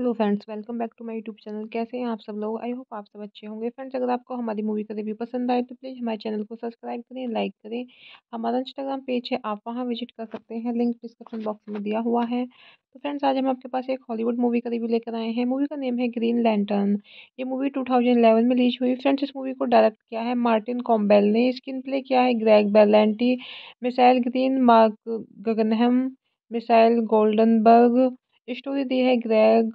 Hello friends welcome back to my YouTube channel कैसे हैं आप सब लोग? आई होप आप सब अच्छे होंगे. फ्रेंड्स अगर आपको हमारी मूवी का रिव्यू पसंद आए तो प्लीज़ हमारे चैनल को सब्सक्राइब करें लाइक करें. हमारा इंस्टाग्राम पेज है, आप वहाँ विज़िट कर सकते हैं. लिंक डिस्क्रिप्शन बॉक्स में दिया हुआ है. तो फ्रेंड्स आज हम आपके पास एक हॉलीवुड मूवी का रिव्यू लेकर आए हैं. मूवी का नेम है ग्रीन लैंटर्न ये मूवी टू थाउज़ेंड में रिलीज़ हुई. फ्रेंड्स इस मूवी को डायरेक्ट किया है मार्टिन कॉम्बेल ने. स्क्रीन प्ले किया है Greg Berlanti Michael Green Mark Guggenheim Michael Goldenberg story दी है Greg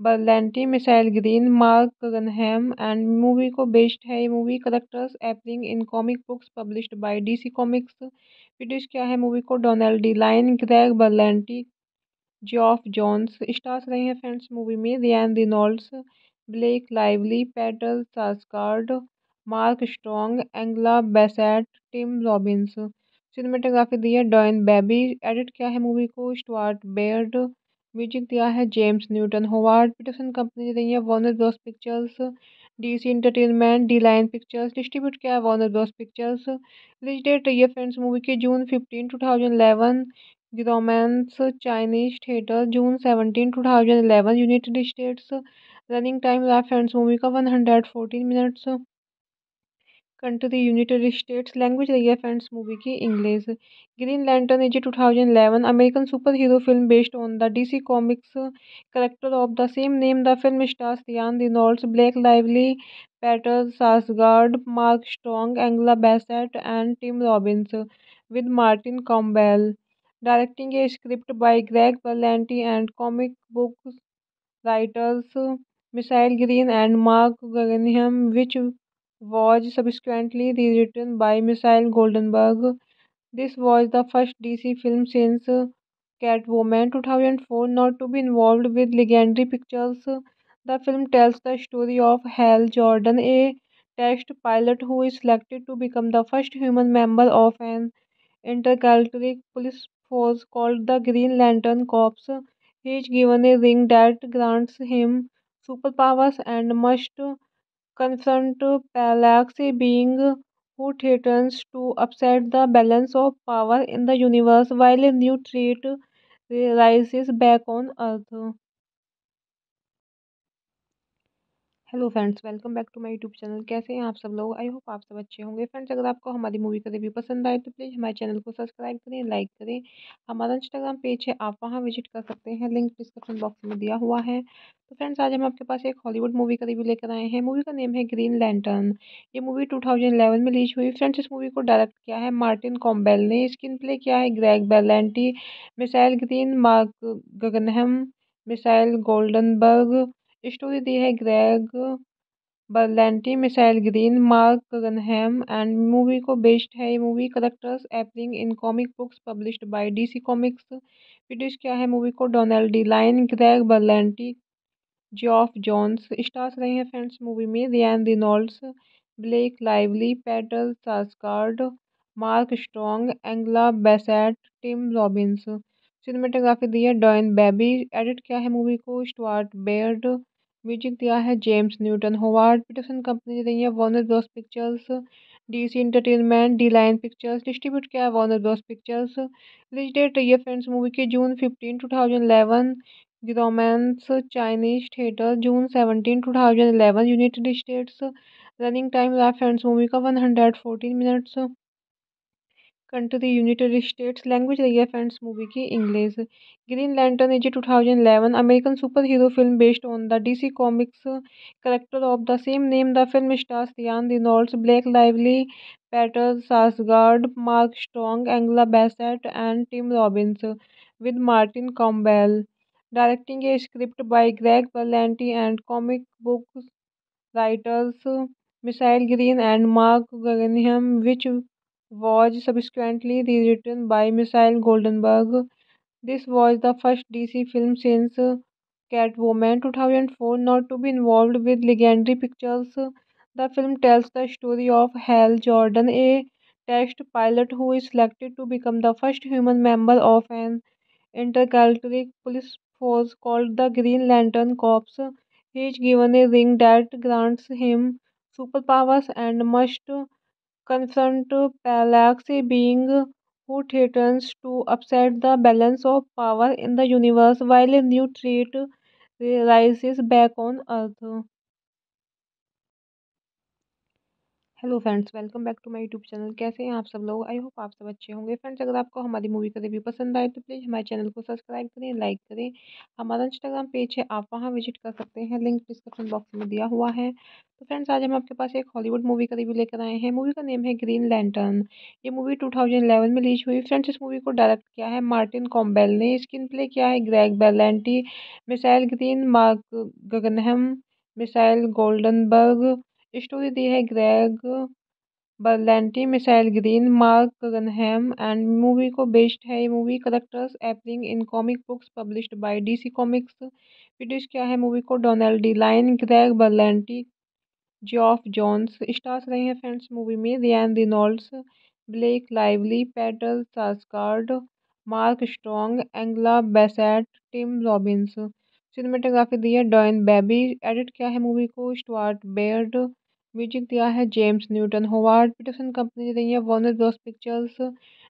Berlanti Michael Green, Mark Guggenheim, and movie को बेस्ड है ये movie. Characters appearing in comic books published by DC Comics. Produce किया है movie को Donald De Line, Greg Berlanti Geoff Johns. Stars रहे हैं friends movie में, Ryan Reynolds, Blake Lively, Peter Sarsgaard, Mark Strong Angela Bassett, Tim Robbins. Cinematography दी है Dion Beebe. Edit किया है movie को स्टुअर्ट बेयर्ड। म्यूज़िक दिया है James Newton, Howard Peterson company दे रही है Warner Bros Pictures DC Entertainment De Line Pictures distribute किया है Warner Bros Pictures release date रही है फ्रेंड्स मूवी की June fifteen two thousand eleven Grauman's Chinese theatre June seventeen two thousand eleven United States running time रहा friends movie का one hundred fourteen minutes country United States language रही है friends movie की English Green Lantern is two thousand eleven American super hero film based on the DC Comics character of the same name the film stars Ryan Reynolds Blake Lively Peter Sarsgaard Mark Strong Angela Bassett and Tim Robbins with Martin Campbell directing a script by Greg Berlanti and comic book writers Michael Green and Mark Guggenheim, which was subsequently rewritten by Michael Goldenberg. This was the first DC film since Catwoman 2004 not to be involved with Legendary Pictures. The film tells the story of Hal Jordan, a test pilot who is selected to become the first human member of an intergalactic police force called the Green Lantern Corps. He is given a ring that grants him superpowers and must confront Parallax, being who threatens to upset the balance of power in the universe while a new threat rises back on Earth. Hello friends welcome back to my YouTube channel कैसे हैं आप सब लोग? I hope आप सब अच्छे होंगे. Friends अगर आपको हमारी मूवी का रिव्यू पसंद आए तो प्लीज़ हमारे चैनल को सब्सक्राइब करें लाइक करें. हमारा इंस्टाग्राम पेज है, आप वहाँ विज़िट कर सकते हैं. लिंक डिस्क्रिप्शन बॉक्स में दिया हुआ है. तो फ्रेंड्स आज हम आपके पास एक हॉलीवुड मूवी का रिव्यू लेकर आए हैं. मूवी का नेम है ग्रीन लैंटर्न ये मूवी टू थाउज़ेंड में रिलीज़ हुई. फ्रेंड्स इस मूवी को डायरेक्ट किया है मार्टिन कॉम्बेल ने. स्क्रीन प्ले किया है Greg Berlanti Michael Green Mark Guggenheim Michael Goldenberg story दी है Greg Berlanti Michael Green Mark Guggenheim and movie को बेस्ड है ये movie characters appearing in comic books published by DC Comics produce किया है movie को Donald De Line Greg Berlanti Geoff Johns stars रहे हैं friends movie में Ryan Reynolds Blake Lively Peter Sarsgaard Mark Strong Angela Bassett Tim Robbins cinematography दी है Dion Beebe edit किया है movie को स्टुअर्ट बेयर्ड म्यूज़िक दिया है James Newton, Howard Peterson company दे रही है Warner Bros Pictures DC Entertainment De Line Pictures distribute किया है Warner Bros Pictures release date रही है फ्रेंड्स मूवी की June fifteen two thousand eleven Grauman's Chinese theatre June seventeen two thousand eleven United States running time रहा friends movie का one hundred fourteen minutes country की States language रही है friends movie की English Green Lantern is two thousand eleven American super hero film based on the DC Comics character of the same name the film stars Ryan Reynolds Blake Lively Peter Sarsgaard Mark Strong Angela Bassett and Tim Robbins with Martin Campbell directing a script by Greg Berlanti and comic book writers Michael Green and Mark Guggenheim which was subsequently rewritten by Michael Goldenberg. This was the first DC film since Catwoman 2004 not to be involved with Legendary Pictures. The film tells the story of Hal Jordan, a test pilot who is selected to become the first human member of an intergalactic police force called the Green Lantern Corps. He is given a ring that grants him superpowers and must confront Parallax, being who threatens to upset the balance of power in the universe while a new threat rises back on Earth. Hello friends welcome back to my YouTube channel कैसे हैं आप सब लोग? I hope आप सब अच्छे होंगे. Friends अगर आपको हमारी मूवी का रिव्यू पसंद आए तो प्लीज़ हमारे चैनल को सब्सक्राइब करें लाइक करें. हमारा इंस्टाग्राम पेज है, आप वहाँ विज़िट कर सकते हैं. लिंक डिस्क्रिप्शन बॉक्स में दिया हुआ है. तो फ्रेंड्स आज हम आपके पास एक हॉलीवुड मूवी का रिव्यू लेकर आए हैं. मूवी का नेम है ग्रीन लैंटर्न ये मूवी टू थाउज़ेंड में रिलीज़ हुई. फ्रेंड्स इस मूवी को डायरेक्ट किया है मार्टिन कॉम्बेल ने. स्क्रीन प्ले किया है Greg Berlanti Michael Green Mark Guggenheim Michael Goldenberg story दी है Greg Berlanti Michael Green, Mark Guggenheim, and movie को बेस्ड है ये movie. Characters appearing in comic books published by DC Comics. Produce क्या है movie को Donald De Line, Greg Berlanti Geoff Johns. Stars रहे हैं friends movie में, Ryan Reynolds, Blake Lively, Peter Sarsgaard, Mark Strong, Angela Bassett, Tim Robbins. Cinematography दी है Dion Beebe edit किया है movie को स्टुअर्ट बेयर्ड म्यूज़िक दिया है James Newton Howard production company दे रही है Warner Bros Pictures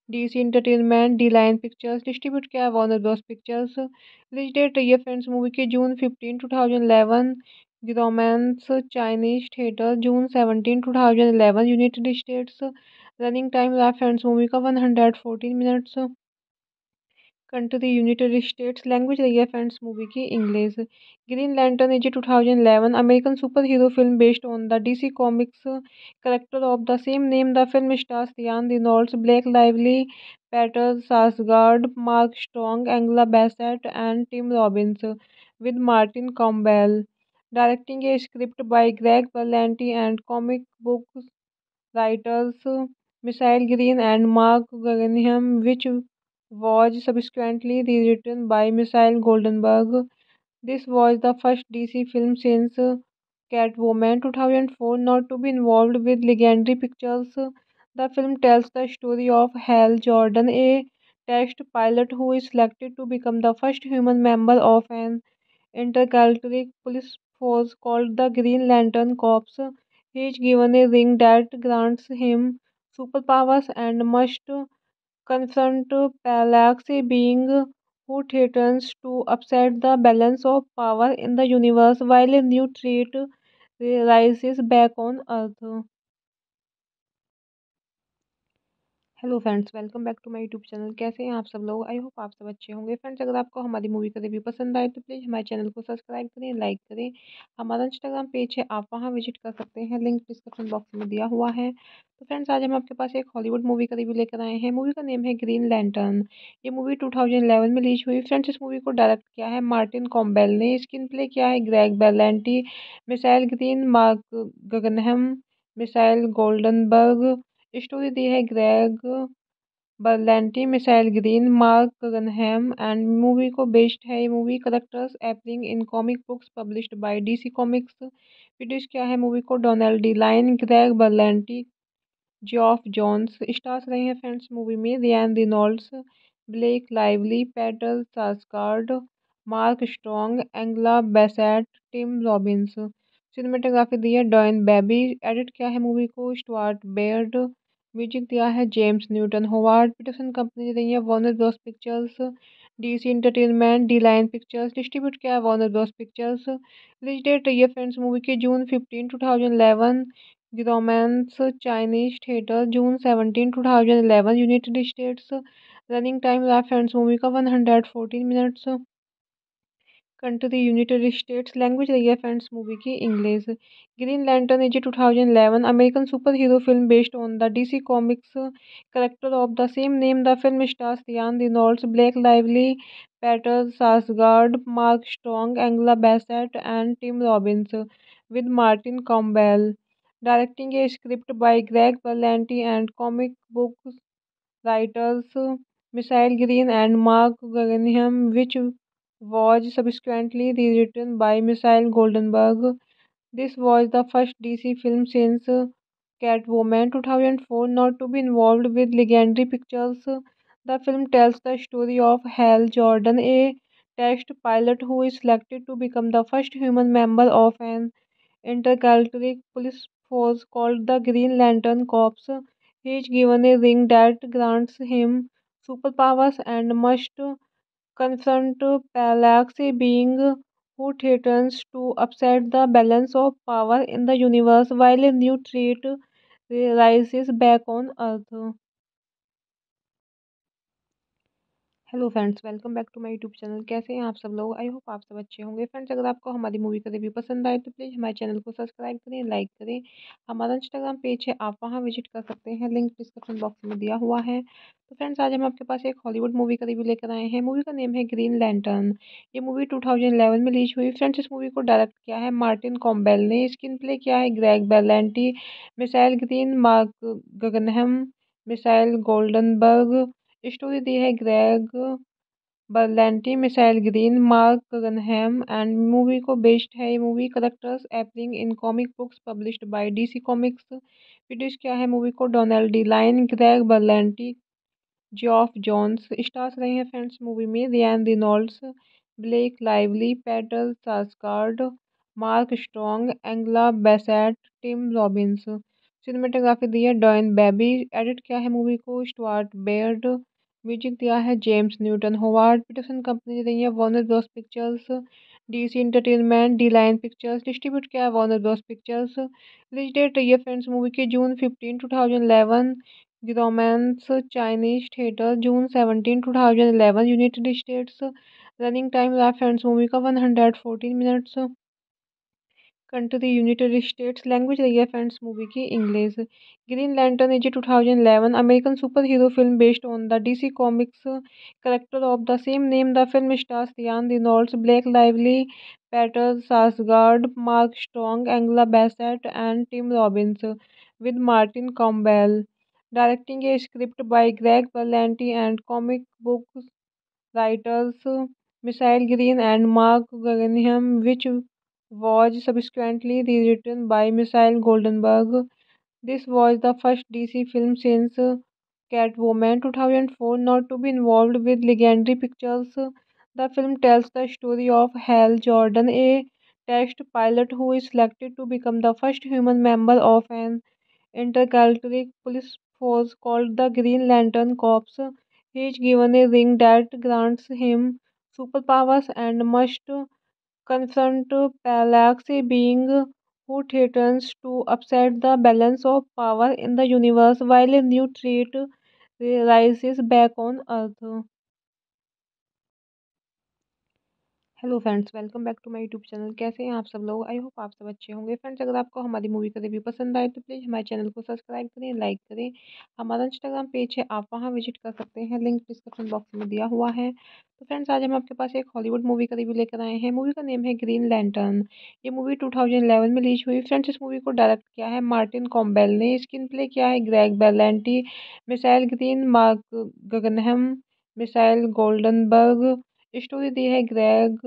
DC Entertainment De Line Pictures distribute किया है Warner Bros Pictures release date रही है फ्रेंड्स मूवी की June fifteen two thousand eleven Grauman's Chinese theatre June seventeen two thousand eleven United States running time रहा friends movie का one hundred fourteen minutes country United States language रही है friends movie की English Green Lantern is two thousand eleven American superhero film based on the DC Comics character of the same name the film stars Ryan Reynolds Blake Lively Peter Sarsgaard Mark Strong Angela Bassett and Tim Robbins with Martin Campbell directing a script by Greg Berlanti and comic book writers Michael Green and Marc Guggenheim which was subsequently rewritten by Michael Goldenberg. This was the first DC film since Catwoman 2004 not to be involved with Legendary Pictures. The film tells the story of Hal Jordan, a test pilot who is selected to become the first human member of an intergalactic police force called the Green Lantern Corps. He is given a ring that grants him superpowers and must confront Parallax, being who threatens to upset the balance of power in the universe while a new threat rises back on Earth. Hello friends welcome back to my YouTube channel कैसे हैं आप सब लोग? I hope आप सब अच्छे होंगे. Friends अगर आपको हमारी मूवी का रिव्यू पसंद आए तो प्लीज़ हमारे चैनल को सब्सक्राइब करें लाइक करें. हमारा इंस्टाग्राम पेज है, आप वहाँ विज़िट कर सकते हैं. लिंक डिस्क्रिप्शन बॉक्स में दिया हुआ है. तो फ्रेंड्स आज हम आपके पास एक हॉलीवुड मूवी का रिव्यू लेकर आए हैं. मूवी का नेम है ग्रीन लैंटर्न ये मूवी टू थाउज़ेंड में रिलीज़ हुई. फ्रेंड्स इस मूवी को डायरेक्ट किया है मार्टिन कॉम्बेल ने. स्क्रीन प्ले किया है Greg Berlanti Michael Green Marc Guggenheim Michael Goldenberg story दी है Greg Berlanti Michael Green, Marc Guggenheim, and movie को बेस्ड है ये movie. Characters appearing in comic books published by DC Comics. Produce क्या है movie को? Donald De Line, Greg Berlanti Geoff Johns stars रहे हैं friends movie में। Ryan Reynolds, Blake Lively, Peter Sarsgaard, Mark Strong, Angela Bassett, Tim Robbins. Cinematography दी है Dion Beebe edit किया है movie को स्टुअर्ट बेयर्ड म्यूज़िक दिया है James Newton Howard production company दे रही है Warner Bros Pictures DC Entertainment De Line Pictures distribute किया है Warner Bros Pictures release date रही है फ्रेंड्स मूवी की June fifteen two thousand eleven The Chinese theatre June seventeen two thousand eleven United States running time friends movie का one hundred fourteen minutes country United States language रही है friends movie की English Green Lantern is two thousand eleven American superhero film based on the DC Comics character of the same name the film stars Ryan Reynolds Blake Lively Peter Sarsgaard Mark Strong Angela Bassett and Tim Robbins with Martin Campbell directing a script by Greg Berlanti and comic book writers Michael Green and Marc Guggenheim, which was subsequently rewritten by Michael Goldenberg. This was the first DC film since Catwoman 2004 not to be involved with Legendary Pictures. The film tells the story of Hal Jordan, a test pilot who is selected to become the first human member of an intergalactic police force called the Green Lantern Corps. He is given a ring that grants him superpowers and must confront Parallax, being who threatens to upset the balance of power in the universe while a new threat rises back on Earth. Hello friends welcome back to my YouTube channel कैसे हैं आप सब लोग? I hope आप सब अच्छे होंगे. Friends अगर आपको हमारी मूवी का रिव्यू पसंद आए तो प्लीज़ हमारे चैनल को सब्सक्राइब करें लाइक करें. हमारा इंस्टाग्राम पेज है, आप वहाँ विज़िट कर सकते हैं. लिंक डिस्क्रिप्शन बॉक्स में दिया हुआ है. तो फ्रेंड्स आज हम आपके पास एक हॉलीवुड मूवी का रिव्यू लेकर आए हैं. मूवी का नेम है ग्रीन लैंटर्न ये मूवी टू थाउज़ेंड में रिलीज़ हुई. फ्रेंड्स इस मूवी को डायरेक्ट किया है मार्टिन कॉम्बेल ने. स्क्रीन प्ले किया है Greg Berlanti Michael Green Marc Guggenheim Michael Goldenberg story दी है Greg Berlanti Michael Green, Marc Guggenheim, and movie को बेस्ड है ये movie. Characters appearing in comic books published by DC Comics. Produce किया है movie को Donald De Line, Greg Berlanti Geoff Johns. Stars रहे हैं friends movie में, Ryan Reynolds, Blake Lively, Peter Sarsgaard, Mark Strong, Angela Bassett, Tim Robbins. Cinematography दी है Dion Beebe edit किया है movie को स्टुअर्ट बेयर्ड म्यूज़िक दिया है James Newton Howard production company रही है Warner Bros Pictures DC Entertainment De Line Pictures distribute किया है Warner Bros Pictures release date रही है फ्रेंड्स मूवी की June fifteen two thousand eleven the Grauman's Chinese theatre June seventeen two thousand eleven United States running time रहा friends movie का one hundred fourteen minutes country United States language रही है friends movie की English Green Lantern is two thousand eleven American superhero film based on the DC Comics character of the same name the film stars Ryan Reynolds Blake Lively Peter Sarsgaard Mark Strong Angela Bassett and Tim Robbins with Martin Campbell directing a script by Greg Berlanti and comic book writers Michael Green and Marc Guggenheim, which was subsequently rewritten by Michael Goldenberg. This was the first DC film since Catwoman 2004 not to be involved with Legendary Pictures. The film tells the story of Hal Jordan, a test pilot who is selected to become the first human member of an intergalactic police force called the Green Lantern Corps. He is given a ring that grants him superpowers and must confront Parallax, being who threatens to upset the balance of power in the universe while a new threat rises back on Earth. Hello friends, welcome back to my YouTube channel. कैसे हैं आप सब लोग? I hope आप सब अच्छे होंगे। Friends, अगर आपको हमारी मूवी का रिव्यू पसंद आए तो प्लीज़ हमारे चैनल को सब्सक्राइब करें, लाइक करें। हमारा इंस्टाग्राम पेज है, आप वहाँ विज़िट कर सकते हैं। लिंक डिस्क्रिप्शन बॉक्स में दिया हुआ है। तो फ्रेंड्स, आज हम आपके पास एक हॉलीवुड मूवी का रिव्यू लेकर आए हैं। मूवी का नेम है ग्रीन लैंटर्न। ये मूवी टू थाउज़ेंड में रिलीज़ हुई। फ्रेंड्स, इस मूवी को डायरेक्ट किया है मार्टिन कॉम्बेल ने। स्क्रीन प्ले किया है Greg Berlanti, Michael Green, Marc Guggenheim, Michael Goldenberg story दी है Greg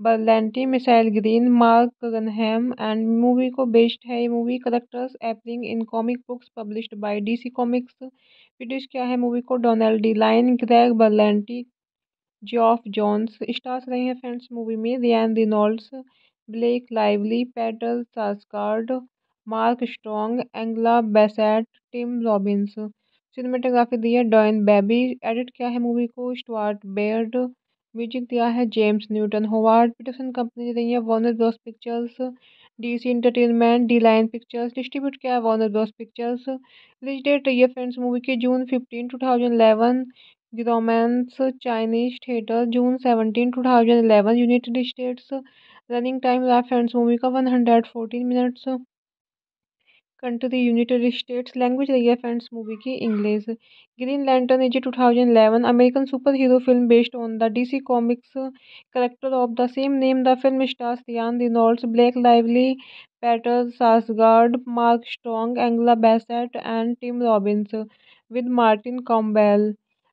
Berlanti Michael Green Marc Guggenheim and movie को बेस्ड है ये movie characters appearing in comic books published by DC Comics produce किया है movie को Donald De Line Greg Berlanti Geoff Johns stars रहे हैं friends movie में Ryan Reynolds Blake Lively Peter Sarsgaard Mark Strong Angela Bassett Tim Robbins cinematography दी है Dion Beebe edit किया है movie को स्टुअर्ट बेयर्ड म्यूज़िक दिया है James Newton, Howard production company रही है Warner Bros Pictures DC Entertainment De Line Pictures distribute किया है Warner Bros Pictures release date रही है फ्रेंड्स मूवी की June fifteen two thousand eleven Grauman's Chinese theatre June seventeen two thousand eleven United States running time रहा friends movie का one hundred fourteen minutes country United States language रही है friends movie की English Green Lantern is two thousand eleven American superhero film based on the DC Comics character of the same name the film stars Ryan Reynolds Blake Lively Peter Sarsgaard Mark Strong Angela Bassett and Tim Robbins with Martin Campbell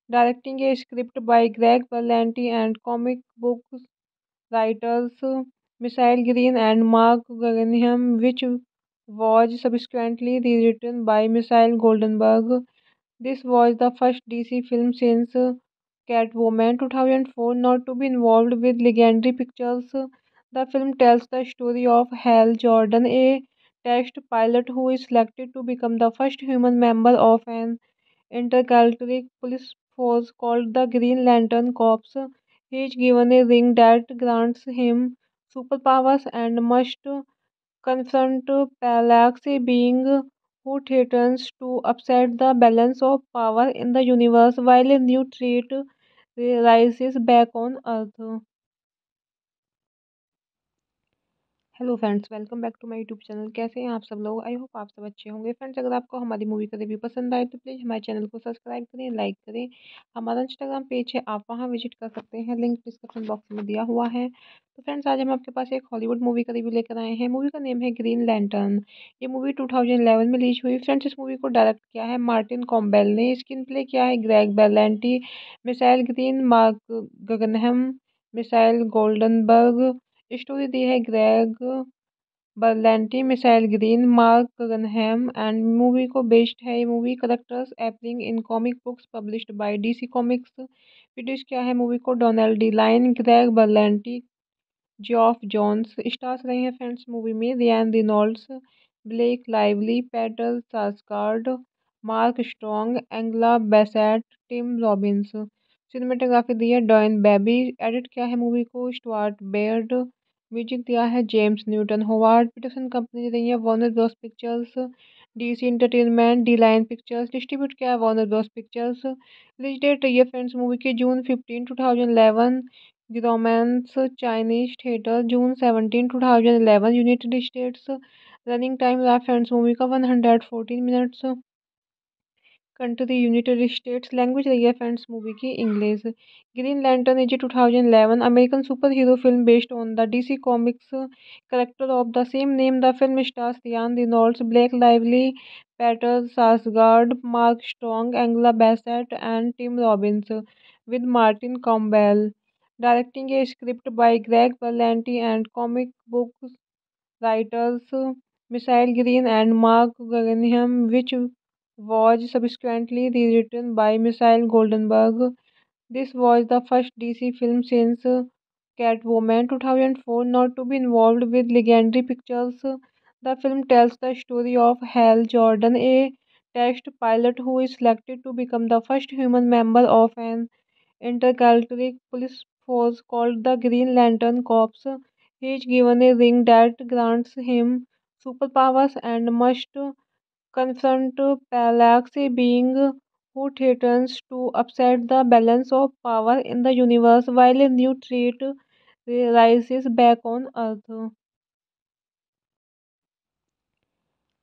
directing a script by Greg Berlanti and comic book writers Michael Green and Marc Guggenheim, which was subsequently rewritten by Michael Goldenberg. This was the first DC film since Catwoman 2004 not to be involved with Legendary Pictures. The film tells the story of Hal Jordan, a test pilot who is selected to become the first human member of an intergalactic police force called the Green Lantern Corps. He is given a ring that grants him superpowers and must confront Parallax, being who threatens to upset the balance of power in the universe while a new threat rises back on Earth. Hello friends, welcome back to my YouTube channel. कैसे हैं आप सब लोग? I hope आप सब अच्छे होंगे। Friends, अगर आपको हमारी मूवी का रिव्यू पसंद आए तो प्लीज़ हमारे चैनल को सब्सक्राइब करें, लाइक करें। हमारा इंस्टाग्राम पेज है, आप वहाँ विज़िट कर सकते हैं। लिंक डिस्क्रिप्शन बॉक्स में दिया हुआ है। तो फ्रेंड्स, आज हम आपके पास एक हॉलीवुड मूवी का रिव्यू लेकर आए हैं। मूवी का नेम है ग्रीन लैंटर्न। ये मूवी टू थाउज़ेंड में रिलीज़ हुई। फ्रेंड्स, इस मूवी को डायरेक्ट किया है मार्टिन कॉम्बेल ने। स्क्रीन प्ले किया है Greg Berlanti, Michael Green, Marc Guggenheim, Michael Goldenberg story दी है Greg Berlanti Michael Green, Marc Guggenheim, and movie को बेस्ड है ये movie. Characters appearing in comic books published by DC Comics. Produce किया है movie को? Donald De Line, Greg Berlanti Geoff Johns stars रहे हैं friends movie में। Ryan Reynolds, Blake Lively, Peter Sarsgaard, Mark Strong Angela Bassett, Tim Robbins. Cinematography दी है Dion Beebe. Edit किया है movie को? स्टुअर्ट बेयर्ड म्यूज़िक दिया है James Newton, Howard production company रही है Warner Bros Pictures DC Entertainment De Line Pictures distribute किया है Warner Bros Pictures release date रही है फ्रेंड्स मूवी की June fifteen two thousand eleven Grauman's Chinese theatre June seventeen two thousand eleven United States running time रहा friends movie का one hundred fourteen minutes country United States language रही है friends movie की English Green Lantern is two thousand eleven American superhero film based on the DC Comics character of the same name the film stars Ryan Reynolds Blake Lively Peter Sarsgaard Mark Strong Angela Bassett and Tim Robbins with Martin Campbell directing a script by Greg Berlanti and comic book writers Michael Green and Marc Guggenheim, which was subsequently rewritten by Michael Goldenberg. This was the first DC film since Catwoman 2004 not to be involved with Legendary Pictures. The film tells the story of Hal Jordan, a test pilot who is selected to become the first human member of an intergalactic police force called the Green Lantern Corps. He is given a ring that grants him superpowers and must confront Parallax, being who threatens to upset the balance of power in the universe while a new threat rises back on Earth.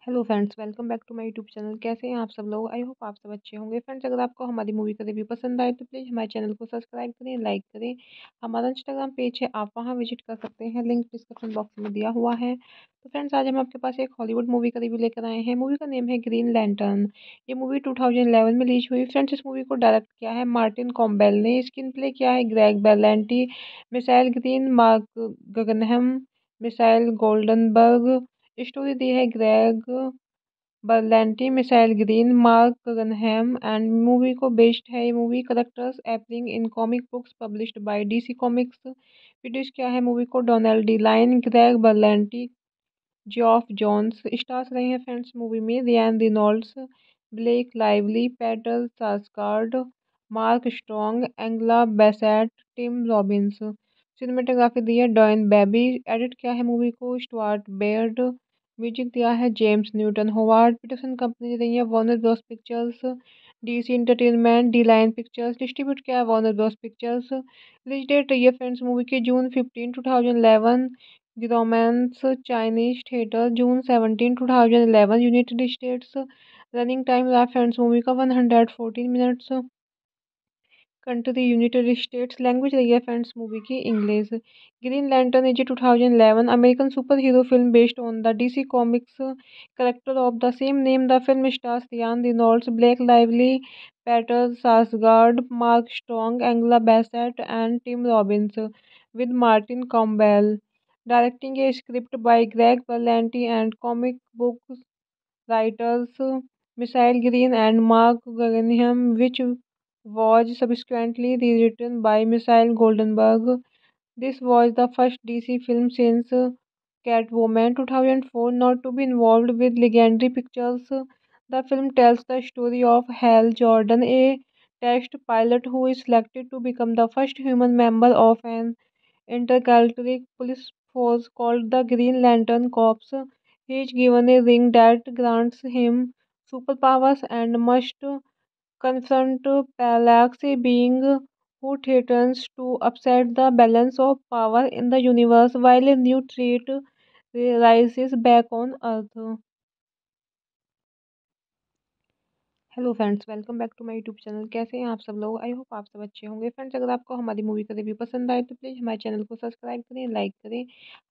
Hello friends, welcome back to my YouTube channel. कैसे हैं आप सब लोग? I hope आप सब अच्छे होंगे। Friends, अगर आपको हमारी मूवी का रिव्यू पसंद आए तो प्लीज़ हमारे चैनल को सब्सक्राइब करें, लाइक करें। हमारा इंस्टाग्राम पेज है, आप वहाँ विज़िट कर सकते हैं। लिंक डिस्क्रिप्शन बॉक्स में दिया हुआ है। तो फ्रेंड्स, आज हम आपके पास एक हॉलीवुड मूवी का रिव्यू लेकर आए हैं। मूवी का नेम है ग्रीन लैंटर्न। ये मूवी टू थाउज़ेंड में रिलीज़ हुई। फ्रेंड्स, इस मूवी को डायरेक्ट किया है मार्टिन कॉम्बेल ने। स्क्रीन प्ले किया है Greg Berlanti, Michael Green, Marc Guggenheim, Michael Goldenberg story दी है Greg Berlanti Michael Green, Marc Guggenheim, and movie को बेस्ड है ये movie. Characters appearing in comic books published by DC Comics. Produce किया है movie को Donald De Line, Greg Berlanti Geoff Johns. Stars रहे हैं friends movie में, Ryan Reynolds, Blake Lively, Peter Sarsgaard, Mark Strong Angela Bassett, Tim Robbins. Cinematography दी है Dion Beebe. Edit किया है movie को स्टुअर्ट बेयर्ड। म्यूज़िक दिया है James Newton, Howard Peterson company दी है Warner Bros Pictures DC Entertainment De Line Pictures distribute किया है Warner Bros Pictures release date रही है फ्रेंड्स मूवी की June fifteen two thousand eleven Grauman's Chinese theatre June seventeen two thousand eleven United States running time रहा friends movie का one hundred fourteen minutes country United States language रही है friends movie की English Green Lantern is two thousand eleven American super hero film based on the DC Comics character of the same name the film stars Ryan Reynolds Blake Lively Peter Sarsgaard Mark Strong Angela Bassett and Tim Robbins with Martin Campbell directing a script by Greg Berlanti and comic book writers Michael Green and Marc Guggenheim, which was subsequently rewritten by Michael Goldenberg. This was the first DC film since Catwoman 2004 not to be involved with Legendary Pictures. The film tells the story of Hal Jordan, a test pilot who is selected to become the first human member of an intergalactic police force called the Green Lantern Corps. He is given a ring that grants him superpowers and must confront Parallax, being who threatens to upset the balance of power in the universe while a new threat rises back on Earth. Hello friends welcome back to my YouTube channel कैसे हैं आप सब लोग? I hope आप सब अच्छे होंगे. Friends अगर आपको हमारी मूवी का रिव्यू पसंद आए तो प्लीज़ हमारे चैनल को सब्सक्राइब करें लाइक करें.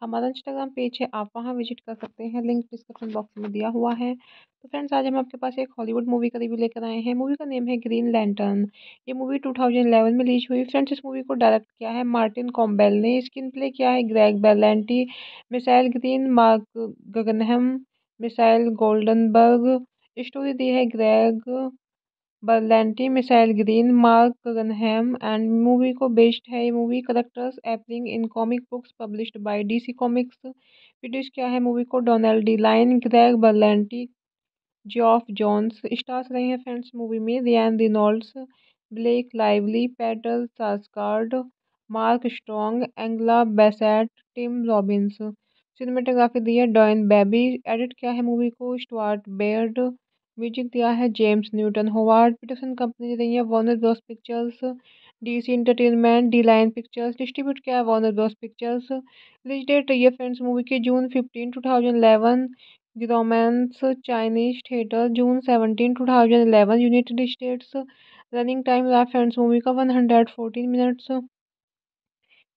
हमारा इंस्टाग्राम पेज है, आप वहाँ विज़िट कर सकते हैं. लिंक डिस्क्रिप्शन बॉक्स में दिया हुआ है. तो फ्रेंड्स आज हम आपके पास एक हॉलीवुड मूवी का रिव्यू लेकर आए हैं. मूवी का नेम है ग्रीन लैंटर्न ये मूवी टू थाउज़ेंड में रिलीज़ हुई. फ्रेंड्स इस मूवी को डायरेक्ट किया है मार्टिन कॉम्बेल ने. स्क्रीन प्ले किया है Greg Berlanti Michael Green Marc Guggenheim Michael Goldenberg story दी है Greg Berlanti Michael Green, Marc Guggenheim, and movie को बेस्ड है ये movie. Characters appearing in comic books published by DC Comics. Produce किया है movie को Donald De Line, Greg Berlanti Geoff Johns. Stars रहे हैं friends movie में, Ryan Reynolds, Blake Lively, Peter Sarsgaard, Mark Strong Angela Bassett, Tim Robbins. Cinematography दी है Dion Beebe. Edit किया है movie को स्टुअर्ट बेयर्ड। म्यूज़िक दिया है James Newton, Howard Peterson company दी है Warner Bros Pictures DC Entertainment De Line Pictures distribute किया है Warner Bros Pictures release date रही है फ्रेंड्स मूवी की June fifteen two thousand eleven Grauman's Chinese theatre June seventeen two thousand eleven United States running time रहा friends movie का one hundred fourteen minutes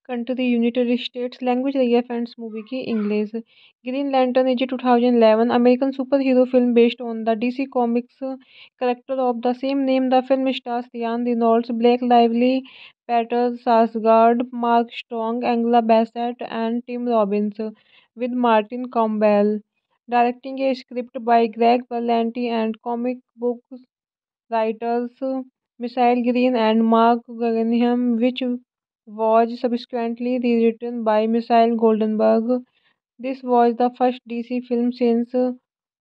country United States language रही है friends movie की English Green Lantern is two thousand eleven American super hero film based on the DC Comics character of the same name the film stars Ryan Reynolds Blake Lively Peter Sarsgaard Mark Strong Angela Bassett and Tim Robbins with Martin Campbell directing a script by Greg Berlanti and comic book writers Michael Green and Marc Guggenheim, which was subsequently rewritten by Michael Goldenberg. This was the first DC film since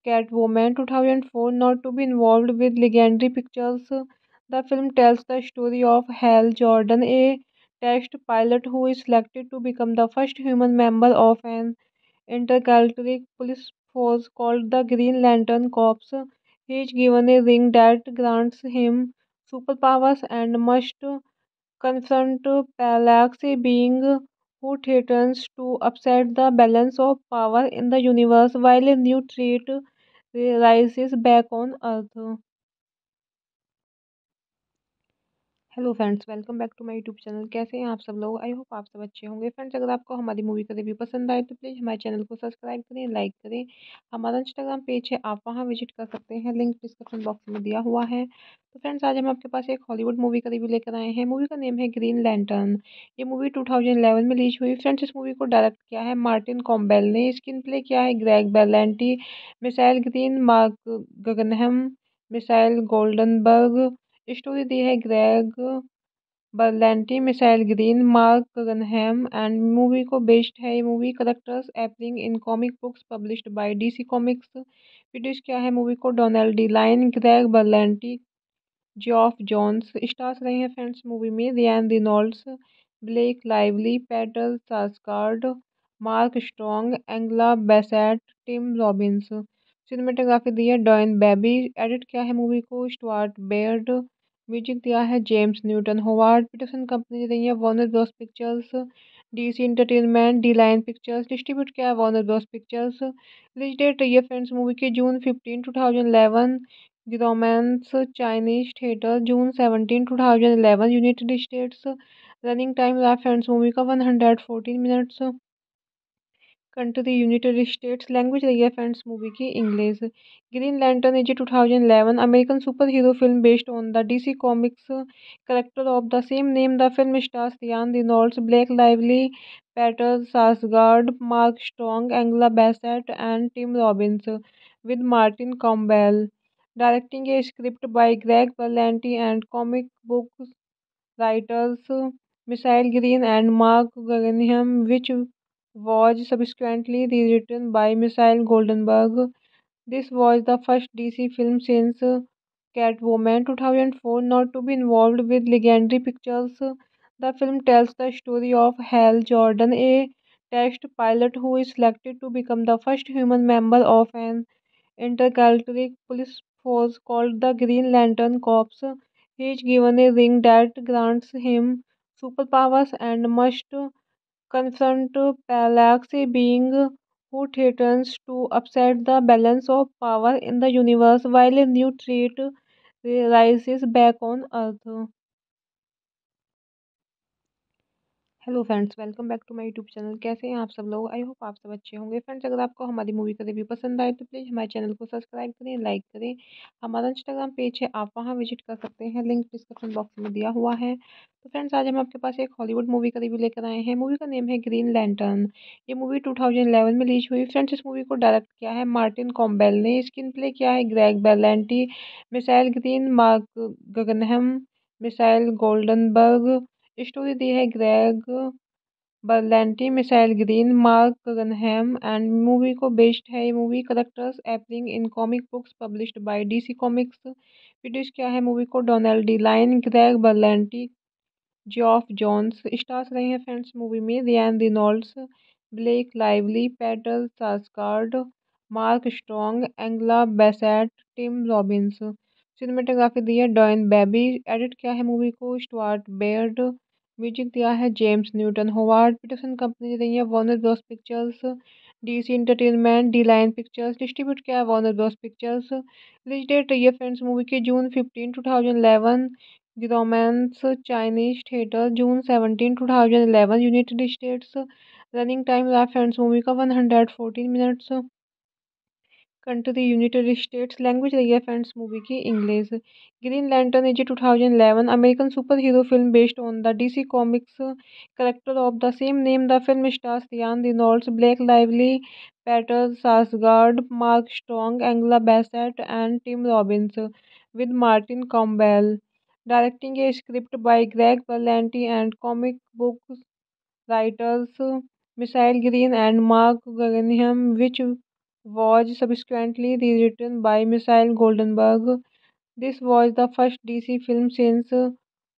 Catwoman 2004 not to be involved with Legendary Pictures. The film tells the story of Hal Jordan, a test pilot who is selected to become the first human member of an intergalactic police force called the Green Lantern Corps. He is given a ring that grants him superpowers and must confront Parallax, being who threatens to upset the balance of power in the universe while a new threat rises back on Earth. Hello friends welcome back to my YouTube channel कैसे हैं आप सब लोग? I hope आप सब अच्छे होंगे. Friends अगर आपको हमारी मूवी का रिव्यू पसंद आए तो प्लीज़ हमारे चैनल को सब्सक्राइब करें लाइक करें. हमारा इंस्टाग्राम पेज है, आप वहाँ विज़िट कर सकते हैं. लिंक डिस्क्रिप्शन बॉक्स में दिया हुआ है. तो फ्रेंड्स आज हम आपके पास एक हॉलीवुड मूवी का रिव्यू लेकर आए हैं. मूवी का नेम है ग्रीन लैंटर्न ये मूवी टू थाउज़ेंड में रिलीज़ हुई. फ्रेंड्स इस मूवी को डायरेक्ट किया है मार्टिन कॉम्बेल ने. स्क्रीन प्ले किया है Greg Berlanti Michael Green Marc Guggenheim Michael Goldenberg story दी है Greg Berlanti Michael Green, Marc Guggenheim, and movie को बेस्ड है ये movie. Characters appearing in comic books published by DC Comics. Produce किया है movie को Donald De Line, Greg Berlanti Geoff Johns. Stars रहे हैं friends movie में, Ryan Reynolds, Blake Lively, Peter Sarsgaard, Mark Strong Angela Bassett, Tim Robbins. Cinematography दी है Dion Beebe. Edit किया है movie को स्टुअर्ट बेयर्ड। म्यूज़िक दिया है James Newton, Howard Peterson company दी है Warner Bros Pictures DC Entertainment De Line Pictures distribute किया है Warner Bros Pictures release date रही है फ्रेंड्स मूवी की June fifteen two thousand eleven Grauman's Chinese theatre June seventeen two thousand eleven United States running time रहा friends movie का one hundred fourteen minutes country United States language रही है friends movie की English Green Lantern is two thousand eleven American super hero film based on the DC Comics character of the same name the film stars Ryan Reynolds Blake Lively Peter Sarsgaard Mark Strong Angela Bassett and Tim Robbins with Martin Campbell directing a script by Greg Berlanti and comic book writers Michael Green and Marc Guggenheim, which was subsequently rewritten by Michael Goldenberg. This was the first DC film since Catwoman 2004 not to be involved with Legendary Pictures. The film tells the story of Hal Jordan, a test pilot who is selected to become the first human member of an intergalactic police force called the Green Lantern Corps. He is given a ring that grants him superpowers and must confront Parallax, being who threatens to upset the balance of power in the universe while a new threat rises back on Earth. Hello friends welcome back to my YouTube channel कैसे हैं आप सब लोग? I hope आप सब अच्छे होंगे. Friends अगर आपको हमारी मूवी का रिव्यू पसंद आए तो प्लीज़ हमारे चैनल को सब्सक्राइब करें लाइक करें. हमारा इंस्टाग्राम पेज है, आप वहाँ विज़िट कर सकते हैं. लिंक डिस्क्रिप्शन बॉक्स में दिया हुआ है. तो फ्रेंड्स आज हम आपके पास एक हॉलीवुड मूवी का रिव्यू लेकर आए हैं. मूवी का नेम है ग्रीन लैंटर्न ये मूवी टू थाउज़ेंड में रिलीज़ हुई. फ्रेंड्स इस मूवी को डायरेक्ट किया है मार्टिन कॉम्बेल ने. स्क्रीन प्ले किया है Greg Berlanti Michael Green Marc Guggenheim Michael Goldenberg story दी है Greg Berlanti Michael Green, Marc Guggenheim, and movie को बेस्ड है ये movie. Characters appearing in comic books published by DC Comics. Produce किया है movie को Donald De Line, Greg Berlanti Geoff Johns. Stars रहे हैं friends movie में, Ryan Reynolds, Blake Lively Peter Sarsgaard, Mark Strong, Angela Bassett, Tim Robbins. Cinematography दी है Dion Beebe edit किया है movie को स्टुअर्ट बेयर्ड म्यूज़िक दिया है James Newton Howard Peterson company दी है Warner Bros Pictures DC Entertainment De Line Pictures distribute किया है Warner Bros Pictures release date रही है फ्रेंड्स मूवी की June fifteen two thousand eleven Grauman's Chinese theatre June seventeen two thousand eleven United States running time रहा friends movie का one hundred fourteen minutes country United States language रही है friends movie की English Green Lantern is two thousand eleven American super hero film based on the DC Comics character of the same name the film stars Ryan Reynolds Blake Lively Peter Sarsgaard Mark Strong Angela Bassett and Tim Robbins with Martin Campbell, directing a script by Greg Berlanti and comic book writers Michael Green and Marc Guggenheim, which was subsequently rewritten by Michael Goldenberg. This was the first DC film since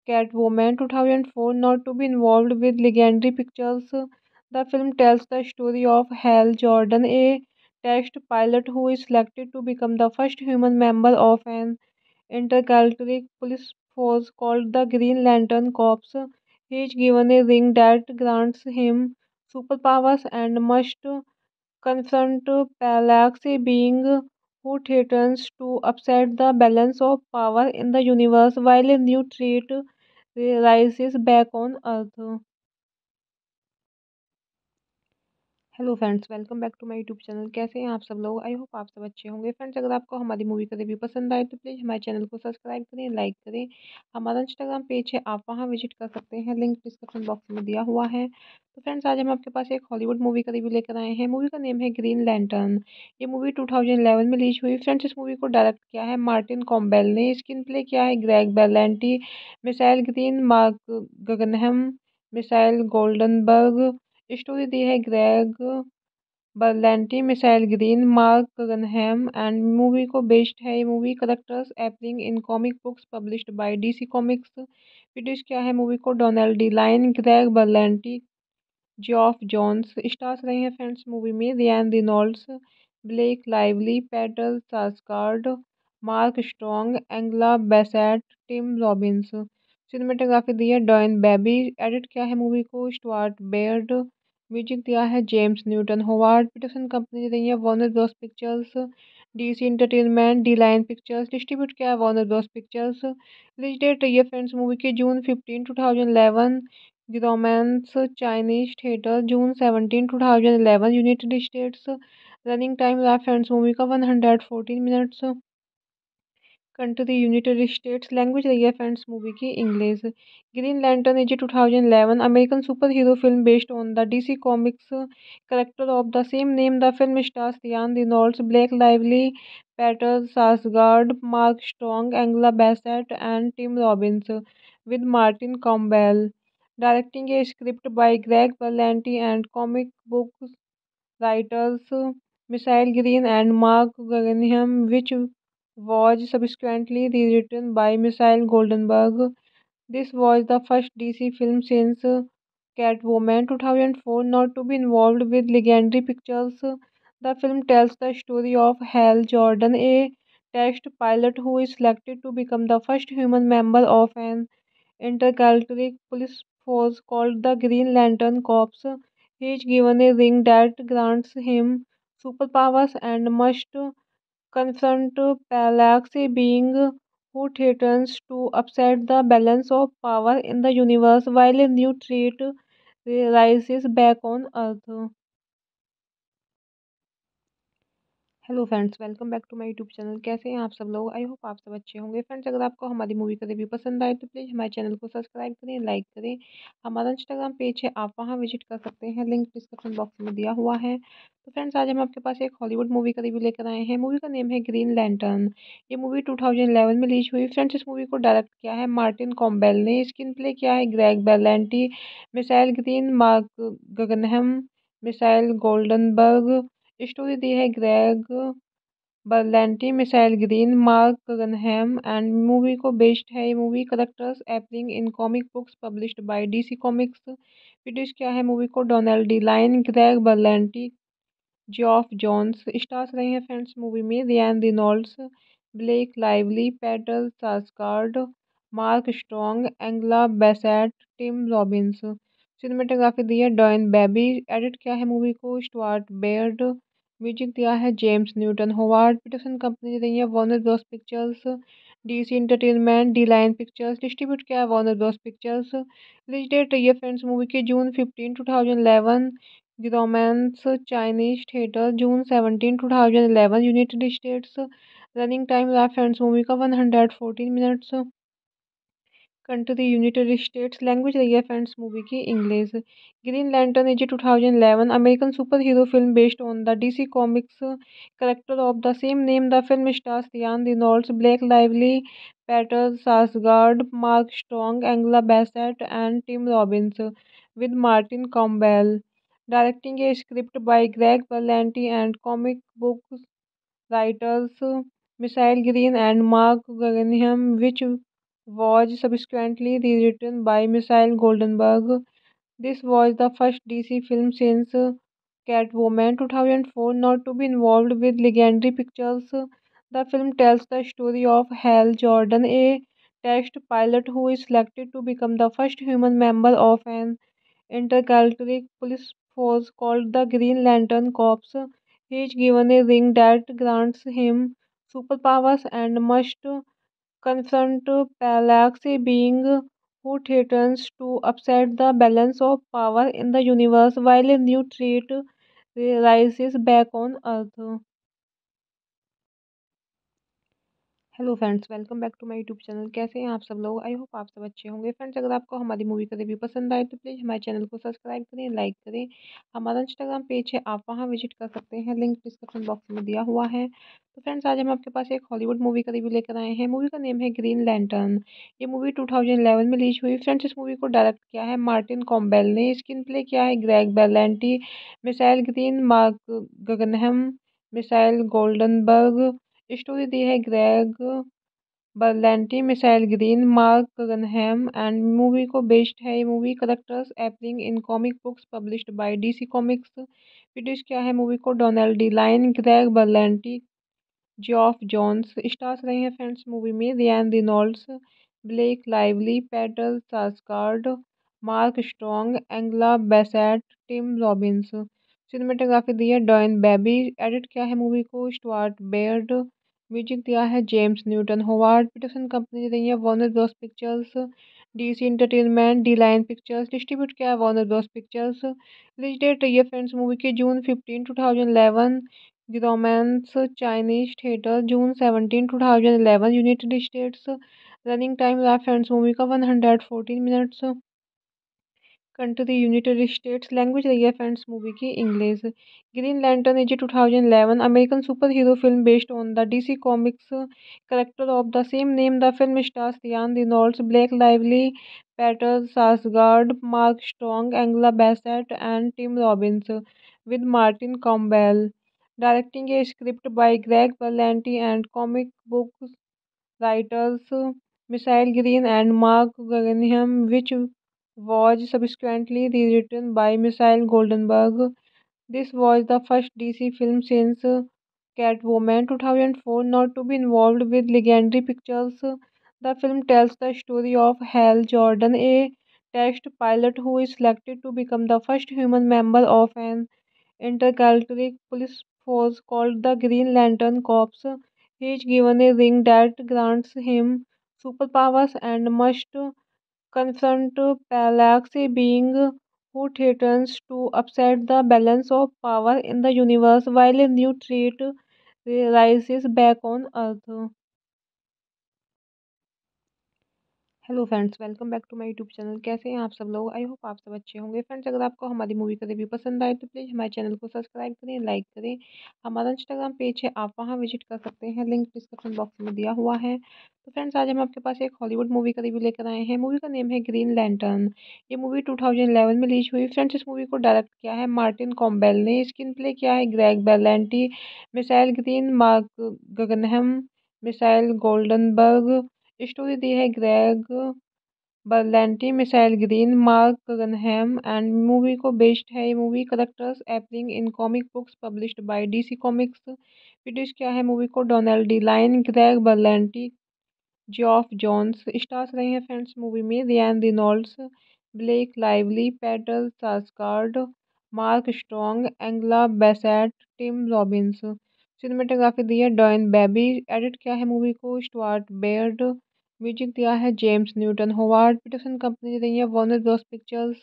Catwoman 2004 not to be involved with Legendary Pictures. The film tells the story of Hal Jordan, a test pilot who is selected to become the first human member of an intergalactic police force called the Green Lantern Corps. He is given a ring that grants him superpowers and must confront Parallax, being who threatens to upset the balance of power in the universe while a new threat rises back on Earth. Hello friends welcome back to my YouTube channel कैसे हैं आप सब लोग? I hope आप सब अच्छे होंगे. Friends अगर आपको हमारी मूवी का रिव्यू पसंद आए तो प्लीज़ हमारे चैनल को सब्सक्राइब करें लाइक करें. हमारा इंस्टाग्राम पेज है, आप वहाँ विज़िट कर सकते हैं. लिंक डिस्क्रिप्शन बॉक्स में दिया हुआ है. तो फ्रेंड्स आज हम आपके पास एक हॉलीवुड मूवी का रिव्यू लेकर आए हैं. मूवी का नेम है ग्रीन लैंटर्न ये मूवी टू थाउज़ेंड में रिलीज़ हुई. फ्रेंड्स इस मूवी को डायरेक्ट किया है मार्टिन कॉम्बेल ने. स्क्रीन प्ले किया है Greg Berlanti Michael Green Marc Guggenheim Michael Goldenberg story दी है Greg Berlanti Michael Green, Marc Guggenheim, and movie को बेस्ड है ये movie. Characters appearing in comic books published by DC Comics. Produce किया है movie को? Donald De Line, Greg Berlanti Geoff Johns stars रहे हैं friends movie में। Ryan Reynolds, Blake Lively, Peter Sarsgaard, Mark Strong, Angela Bassett, Tim Robbins. Cinematography दी है Dion Beebe edit किया है movie को स्टुअर्ट बेयर्ड म्यूज़िक दिया है James Newton Howard Peterson company दे रही है Warner Bros Pictures DC Entertainment De Line Pictures distribute किया है Warner Bros Pictures release date रही है फ्रेंड्स मूवी की June fifteen two thousand eleven Grauman's Chinese theatre June seventeen two thousand eleven United States running time रहा friends movie का one hundred fourteen minutes country United States language रही है friends movie की English Green Lantern is two thousand eleven American super hero film based on the DC Comics character of the same name the film stars Ryan Reynolds Blake Lively Peter Sarsgaard Mark Strong Angela Bassett and Tim Robbins with Martin Campbell directing a script by Greg Berlanti and comic book writers Michael Green and Marc Guggenheim, which was subsequently rewritten by Michael Goldenberg. This was the first DC film since Catwoman 2004 not to be involved with Legendary Pictures. The film tells the story of Hal Jordan, a test pilot who is selected to become the first human member of an intergalactic police force called the Green Lantern Corps. He is given a ring that grants him superpowers and must confront a being who threatens to upset the balance of power in the universe while a new threat rises back on Earth. Hello friends, welcome back to my YouTube channel. कैसे हैं आप सब लोग? I hope आप सब अच्छे होंगे। Friends, अगर आपको हमारी मूवी का रिव्यू पसंद आए तो प्लीज़ हमारे चैनल को सब्सक्राइब करें, लाइक करें। हमारा इंस्टाग्राम पेज है, आप वहाँ विज़िट कर सकते हैं। लिंक डिस्क्रिप्शन बॉक्स में दिया हुआ है। तो फ्रेंड्स, आज हम आपके पास एक हॉलीवुड मूवी का रिव्यू लेकर आए हैं। मूवी का नेम है ग्रीन लैंटर्न। ये मूवी टू थाउज़ेंड में रिलीज़ हुई। फ्रेंड्स, इस मूवी को डायरेक्ट किया है मार्टिन कॉम्बेल ने। स्क्रीन प्ले किया है Greg Berlanti, Michael Green, Marc Guggenheim, Michael Goldenberg story दी है Greg Berlanti Michael Green, Marc Guggenheim, and movie को बेस्ड है ये movie. Characters appearing in comic books published by DC Comics. Produce किया है movie को Donald De Line, Greg Berlanti Geoff Johns. Stars रहे हैं friends movie में, Ryan Reynolds, Blake Lively, Peter Sarsgaard, Mark Strong, Angela Bassett, Tim Robbins. Cinematography दी है Dion Beebe edit किया है movie को स्टुअर्ट बेयर्ड म्यूज़िक दिया है James Newton Howard Peterson company दे रही है Warner Bros Pictures DC Entertainment De Line Pictures distribute किया है Warner Bros pictures release date रही है फ्रेंड्स मूवी की June fifteen two thousand eleven Grauman's Chinese theatre June seventeen two thousand eleven United States running time रहा friends movie का one hundred fourteen minutes country United States language रही है friends movie की English Green Lantern is two thousand eleven American superhero film based on the DC Comics character of the same name the film stars Ryan Reynolds Blake Lively Peter Sarsgaard Mark Strong Angela Bassett and Tim Robbins with Martin Campbell directing a script by Greg Berlanti and comic book writers Michael Green and Mark Guggenheim, which was subsequently rewritten by Michael Goldenberg. This was the first DC film since Catwoman 2004 not to be involved with Legendary Pictures. The film tells the story of Hal Jordan, a test pilot who is selected to become the first human member of an intergalactic police force called the Green Lantern Corps. He is given a ring that grants him superpowers and must confront Parallax, being who threatens to upset the balance of power in the universe while a new threat rises back on Earth. Hello friends, welcome back to my YouTube channel. कैसे हैं आप सब लोग? I hope आप सब अच्छे होंगे। Friends, अगर आपको हमारी मूवी का रिव्यू पसंद आए तो प्लीज़ हमारे चैनल को सब्सक्राइब करें, लाइक करें। हमारा इंस्टाग्राम पेज है, आप वहाँ विज़िट कर सकते हैं। लिंक डिस्क्रिप्शन बॉक्स में दिया हुआ है। तो फ्रेंड्स, आज हम आपके पास एक हॉलीवुड मूवी का रिव्यू लेकर आए हैं। मूवी का नेम है ग्रीन लैंटर्न। ये मूवी टू थाउज़ेंड में रिलीज़ हुई। फ्रेंड्स, इस मूवी को डायरेक्ट किया है मार्टिन कॉम्बेल ने। स्क्रीन प्ले किया है Greg Berlanti, Michael Green, Mark Guggenheim, Michael Goldenberg story दी है Greg Berlanti Michael Green, Mark Guggenheim, and movie को बेस्ड है ये movie. Characters appearing in comic books published by DC Comics. Produce किया है movie को Donald De Line, Greg Berlanti Geoff Johns. Stars रहे हैं friends movie में, Ryan Reynolds, Blake Lively, Peter Sarsgaard, Mark Strong Angela Bassett, Tim Robbins. Cinematography दी है Dion Beebe. Edit किया है movie को स्टुअर्ट बेयर्ड। म्यूज़िक दिया है James Newton, Howard Peterson company दे रही है Warner Bros Pictures DC Entertainment De Line Pictures distribute किया है Warner Bros pictures release date रही है फ्रेंड्स मूवी की June fifteen two thousand eleven Grauman's Chinese theatre June seventeen two thousand eleven United States running time रहा friends movie का one hundred fourteen minutes country United States language रही है friends movie की English Green Lantern is two thousand eleven American superhero film based on the DC Comics character of the same name the film stars Ryan Reynolds Blake Lively Peter Sarsgaard Mark Strong Angela Bassett and Tim Robbins with Martin Campbell directing a script by Greg Berlanti and comic book writers Michael Green and Mark Guggenheim, which was subsequently rewritten by Michael Goldenberg. This was the first DC film since Catwoman 2004 not to be involved with Legendary Pictures. The film tells the story of Hal Jordan, a test pilot who is selected to become the first human member of an intergalactic police force called the Green Lantern Corps. He is given a ring that grants him superpowers and must confront Parallax being who threatens to upset the balance of power in the universe while a new threat rises back on Earth. Hello friends, welcome back to my YouTube channel. कैसे हैं आप सब लोग? I hope आप सब अच्छे होंगे। Friends, अगर आपको हमारी मूवी का रिव्यू पसंद आए तो प्लीज़ हमारे चैनल को सब्सक्राइब करें, लाइक करें। हमारा इंस्टाग्राम पेज है, आप वहाँ विज़िट कर सकते हैं। लिंक डिस्क्रिप्शन बॉक्स में दिया हुआ है। तो फ्रेंड्स, आज हम आपके पास एक हॉलीवुड मूवी का रिव्यू लेकर आए हैं। मूवी का नेम है ग्रीन लैंटर्न। ये मूवी टू थाउज़ेंड में रिलीज़ हुई। फ्रेंड्स, इस मूवी को डायरेक्ट किया है मार्टिन कॉम्बेल ने। स्क्रीन प्ले किया है Greg Berlanti, Michael Green, Mark Guggenheim, Michael Goldenberg story दी है Greg Berlanti Michael Green, Mark Guggenheim, and movie को बेस्ड है ये movie. Characters appearing in comic books published by DC Comics. Produce किया है movie को Donald De Line, Greg Berlanti Geoff Johns. Stars रहे हैं friends movie में, Ryan Reynolds, Blake Lively, Peter Sarsgaard, Mark Strong Angela Bassett, Tim Robbins. Cinematography दी है Dion Beebe. Edit किया है movie को स्टुअर्ट बेयर्ड म्यूज़िक दिया है James Newton, Howard Peterson company दे रही है Warner Bros Pictures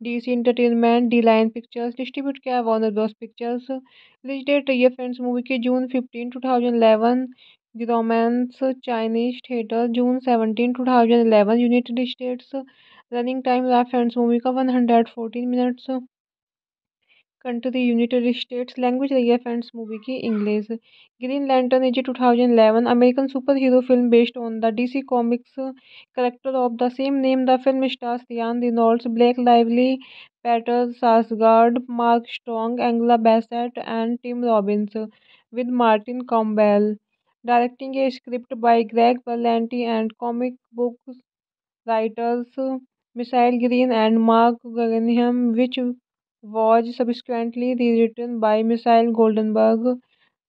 DC Entertainment De Line Pictures distribute किया है Warner Bros pictures release date रही है फ्रेंड्स मूवी की June fifteen two thousand eleven Grauman's Chinese theatre June seventeen two thousand eleven United States running time रहा friends movie का one hundred fourteen minutes country United States language रही है friends movie की English Green Lantern is two thousand eleven American superhero film based on the DC Comics character of the same name the film stars Ryan Reynolds Blake Lively Peter Sarsgaard Mark Strong Angela Bassett and Tim Robbins with Martin Campbell directing a script by Greg Berlanti and comic book writers Michael Green and Mark Guggenheim, which was subsequently rewritten by Michael Goldenberg.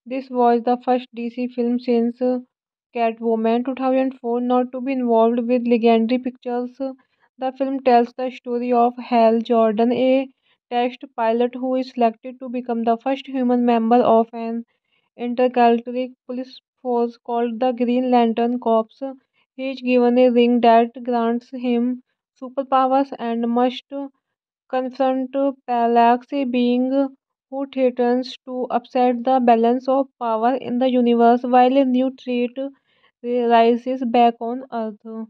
This was the first DC film since Catwoman 2004 not to be involved with Legendary Pictures. The film tells the story of Hal Jordan, a test pilot who is selected to become the first human member of an intergalactic police force called the Green Lantern Corps. He is given a ring that grants him superpowers and must confront Parallax being who threatens to upset the balance of power in the universe while a new threat rises back on Earth.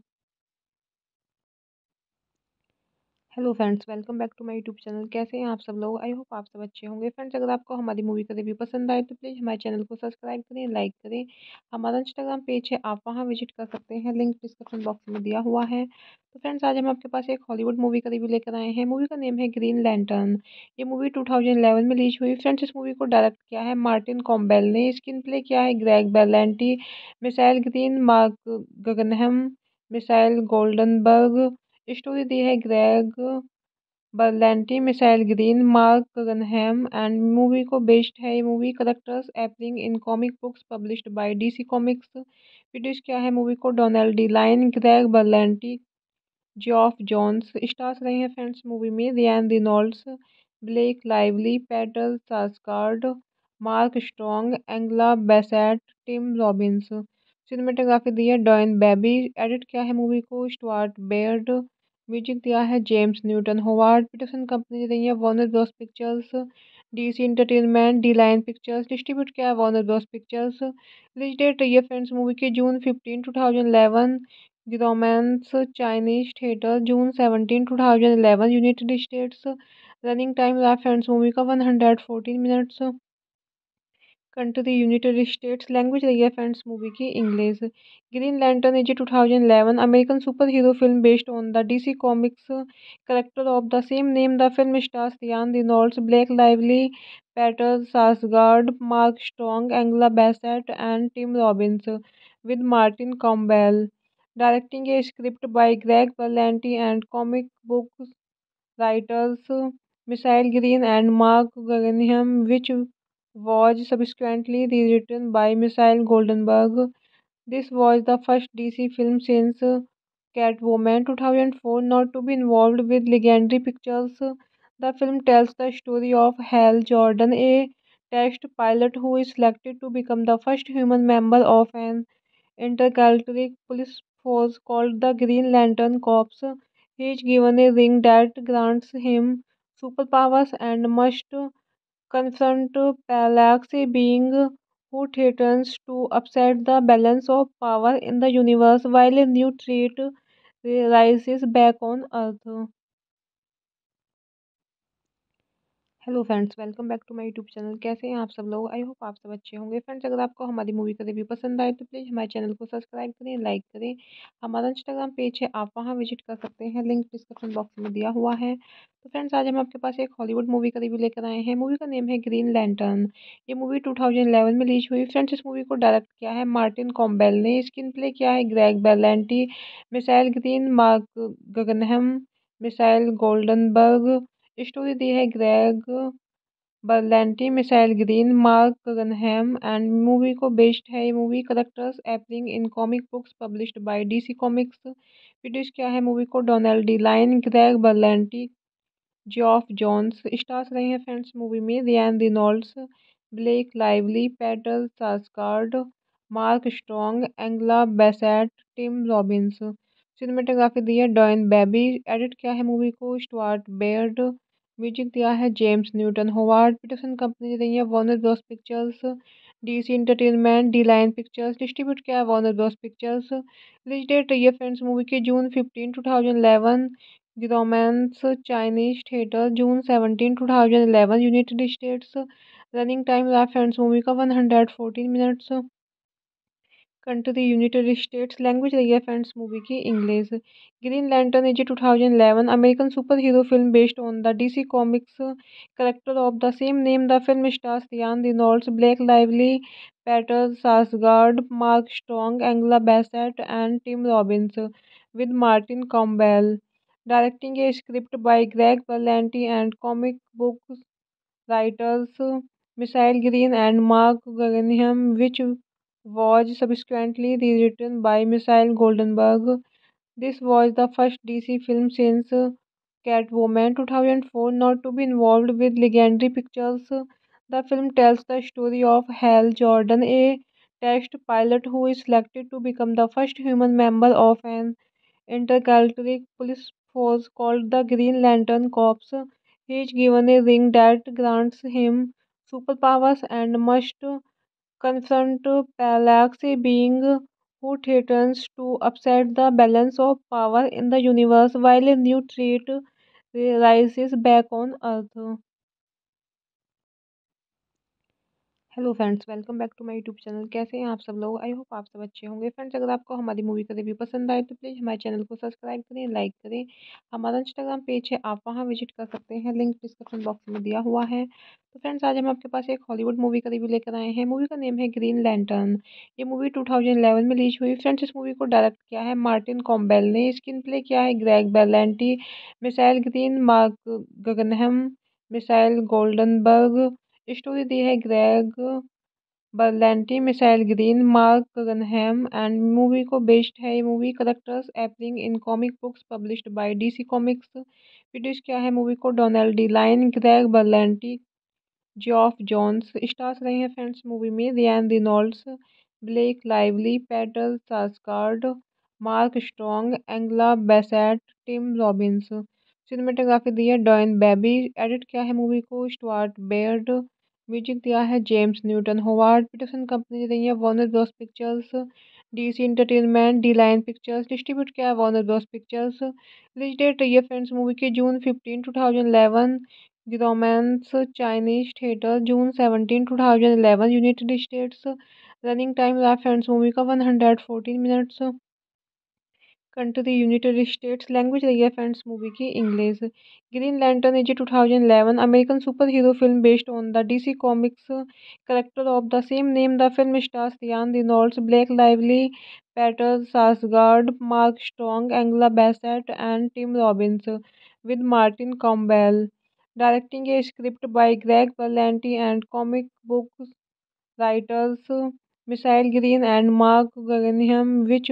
Hello friends, welcome back to my YouTube channel. कैसे हैं आप सब लोग? I hope आप सब अच्छे होंगे। Friends, अगर आपको हमारी मूवी का रिव्यू पसंद आए तो प्लीज़ हमारे चैनल को सब्सक्राइब करें, लाइक करें। हमारा इंस्टाग्राम पेज है, आप वहाँ विज़िट कर सकते हैं। लिंक डिस्क्रिप्शन बॉक्स में दिया हुआ है। तो फ्रेंड्स, आज हम आपके पास एक हॉलीवुड मूवी का रिव्यू लेकर आए हैं। मूवी का नेम है ग्रीन लैंटर्न। ये मूवी टू थाउज़ेंड में रिलीज़ हुई। फ्रेंड्स, इस मूवी को डायरेक्ट किया है मार्टिन कॉम्बेल ने। स्क्रीन प्ले किया है Greg Berlanti, Michael Green, Mark Guggenheim, Michael Goldenberg story दी है Greg Berlanti Michael Green, Mark Guggenheim, and movie को बेस्ड है ये movie. Characters appearing in comic books published by DC Comics. Produce किया है movie को Donald De Line, Greg Berlanti Geoff Johns. Stars रहे हैं friends movie में, Ryan Reynolds, Blake Lively, Peter Sarsgaard, Mark Strong Angela Bassett, Tim Robbins. Cinematography दी है Dion Beebe. Edit किया है movie को स्टुअर्ट बेयर्ड। म्यूज़िक दिया है James Newton, Howard Peterson company दे रही है Warner Bros Pictures DC Entertainment De Line Pictures distribute किया है Warner Bros pictures release date रही है फ्रेंड्स मूवी की June fifteen two thousand eleven Grauman's Chinese theatre June seventeen two thousand eleven United States running time रहा friends movie का one hundred fourteen minutes country United States language रही है friends movie की English Green Lantern is two thousand eleven American superhero film based on the DC Comics character of the same name the film stars Ryan Reynolds Blake Lively Peter Sarsgaard Mark Strong Angela Bassett and Tim Robbins with Martin Campbell directing a script by Greg Berlanti and comic book writers Michael Green and Mark Guggenheim, which was subsequently rewritten by Michael Goldenberg. This was the first DC film since Catwoman 2004 not to be involved with Legendary Pictures. The film tells the story of Hal Jordan, a test pilot who is selected to become the first human member of an intergalactic police force called the Green Lantern Corps. He is given a ring that grants him superpowers and must confront Parallax being who threatens to upset the balance of power in the universe while a new threat rises back on Earth. Hello friends welcome back to my YouTube channel कैसे हैं आप सब लोग? I hope आप सब अच्छे होंगे. Friends अगर आपको हमारी मूवी का रिव्यू पसंद आए तो प्लीज़ हमारे चैनल को सब्सक्राइब करें लाइक करें. हमारा इंस्टाग्राम पेज है, आप वहाँ विज़िट कर सकते हैं. लिंक डिस्क्रिप्शन बॉक्स में दिया हुआ है. तो फ्रेंड्स आज हम आपके पास एक हॉलीवुड मूवी का रिव्यू लेकर आए हैं. मूवी का नेम है ग्रीन लैंटर्न ये मूवी टू थाउज़ेंड में रिलीज़ हुई. फ्रेंड्स इस मूवी को डायरेक्ट किया है मार्टिन कॉम्बेल ने. स्क्रीन प्ले किया है Greg Berlanti Michael Green Mark Guggenheim Michael Goldenberg story दी है Greg Berlanti Michael Green Mark Guggenheim and movie को बेस्ड है ये movie characters appearing in comic books published by DC Comics produce किया है movie को Donald De Line Greg Berlanti Geoff Johns stars रहे हैं friends movie में Ryan Reynolds Blake Lively Peter Sarsgaard Mark Strong Angela Bassett Tim Robbins cinematography दी है Dion Beebe edit किया है movie को स्टुअर्ट बेयर्ड म्यूज़िक दिया है James Newton, Howard Peterson company दे रही है Warner Bros Pictures DC Entertainment De Line Pictures distribute किया है Warner Bros pictures release date रही है फ्रेंड्स मूवी की June fifteen two thousand eleven Grauman's Chinese theatre June seventeen two thousand eleven United States running time रहा friends movie का one hundred fourteen minutes country United States language रही है friends movie की English Green Lantern is two thousand eleven American superhero film based on the DC Comics character of the same name the film stars Ryan Reynolds Blake Lively Peter Sarsgaard Mark Strong Angela Bassett and Tim Robbins with Martin Campbell directing a script by Greg Berlanti and comic book writers Michael Green and Mark Guggenheim, which was subsequently rewritten by Michael Goldenberg. This was the first DC film since Catwoman 2004 not to be involved with Legendary Pictures. The film tells the story of Hal Jordan, a test pilot who is selected to become the first human member of an intergalactic police force called the Green Lantern Corps. He is given a ring that grants him superpowers and must confront Parallax being who threatens to upset the balance of power in the universe while a new threat rises back on Earth. Hello friends welcome back to my YouTube channel कैसे हैं आप सब लोग? I hope आप सब अच्छे होंगे. Friends अगर आपको हमारी मूवी का रिव्यू पसंद आए तो प्लीज़ हमारे चैनल को सब्सक्राइब करें लाइक करें. हमारा इंस्टाग्राम पेज है, आप वहाँ विज़िट कर सकते हैं. लिंक डिस्क्रिप्शन बॉक्स में दिया हुआ है. तो फ्रेंड्स आज हम आपके पास एक हॉलीवुड मूवी का रिव्यू लेकर आए हैं. मूवी का नेम है ग्रीन लैंटर्न ये मूवी टू थाउज़ेंड में रिलीज़ हुई. फ्रेंड्स इस मूवी को डायरेक्ट किया है मार्टिन कॉम्बेल ने. स्क्रीन प्ले किया है Greg Berlanti Michael Green Mark Guggenheim Michael Goldenberg story दी है Greg Berlanti Michael Green, Mark Guggenheim, and movie को बेस्ड है ये movie. Characters appearing in comic books published by DC Comics. Produce किया है movie को Donald De Line, Greg Berlanti Geoff Johns. Stars रहे हैं friends movie में, Ryan Reynolds, Blake Lively, Peter Sarsgaard, Mark Strong Angela Bassett, Tim Robbins. Cinematography दी है Dion Beebe. Edit किया है movie को स्टुअर्ट बेयर्ड। म्यूज़िक दिया है James Newton, Howard Peterson company दे रही है Warner Bros Pictures DC Entertainment De Line Pictures distribute किया है Warner Bros Pictures release date रही है फ्रेंड्स मूवी की June fifteen two thousand eleven Grauman's Chinese theatre June seventeen two thousand eleven United States running time रहा friends movie का one hundred fourteen minutes country United States language रही है friends movie की English Green Lantern is two thousand eleven American super hero film based on the DC Comics character of the same name the film stars Ryan Reynolds Blake Lively Peter Sarsgaard Mark Strong Angela Bassett and Tim Robbins with Martin Campbell directing a script by Greg Berlanti and comic book writers Michael Green and Mark Guggenheim, which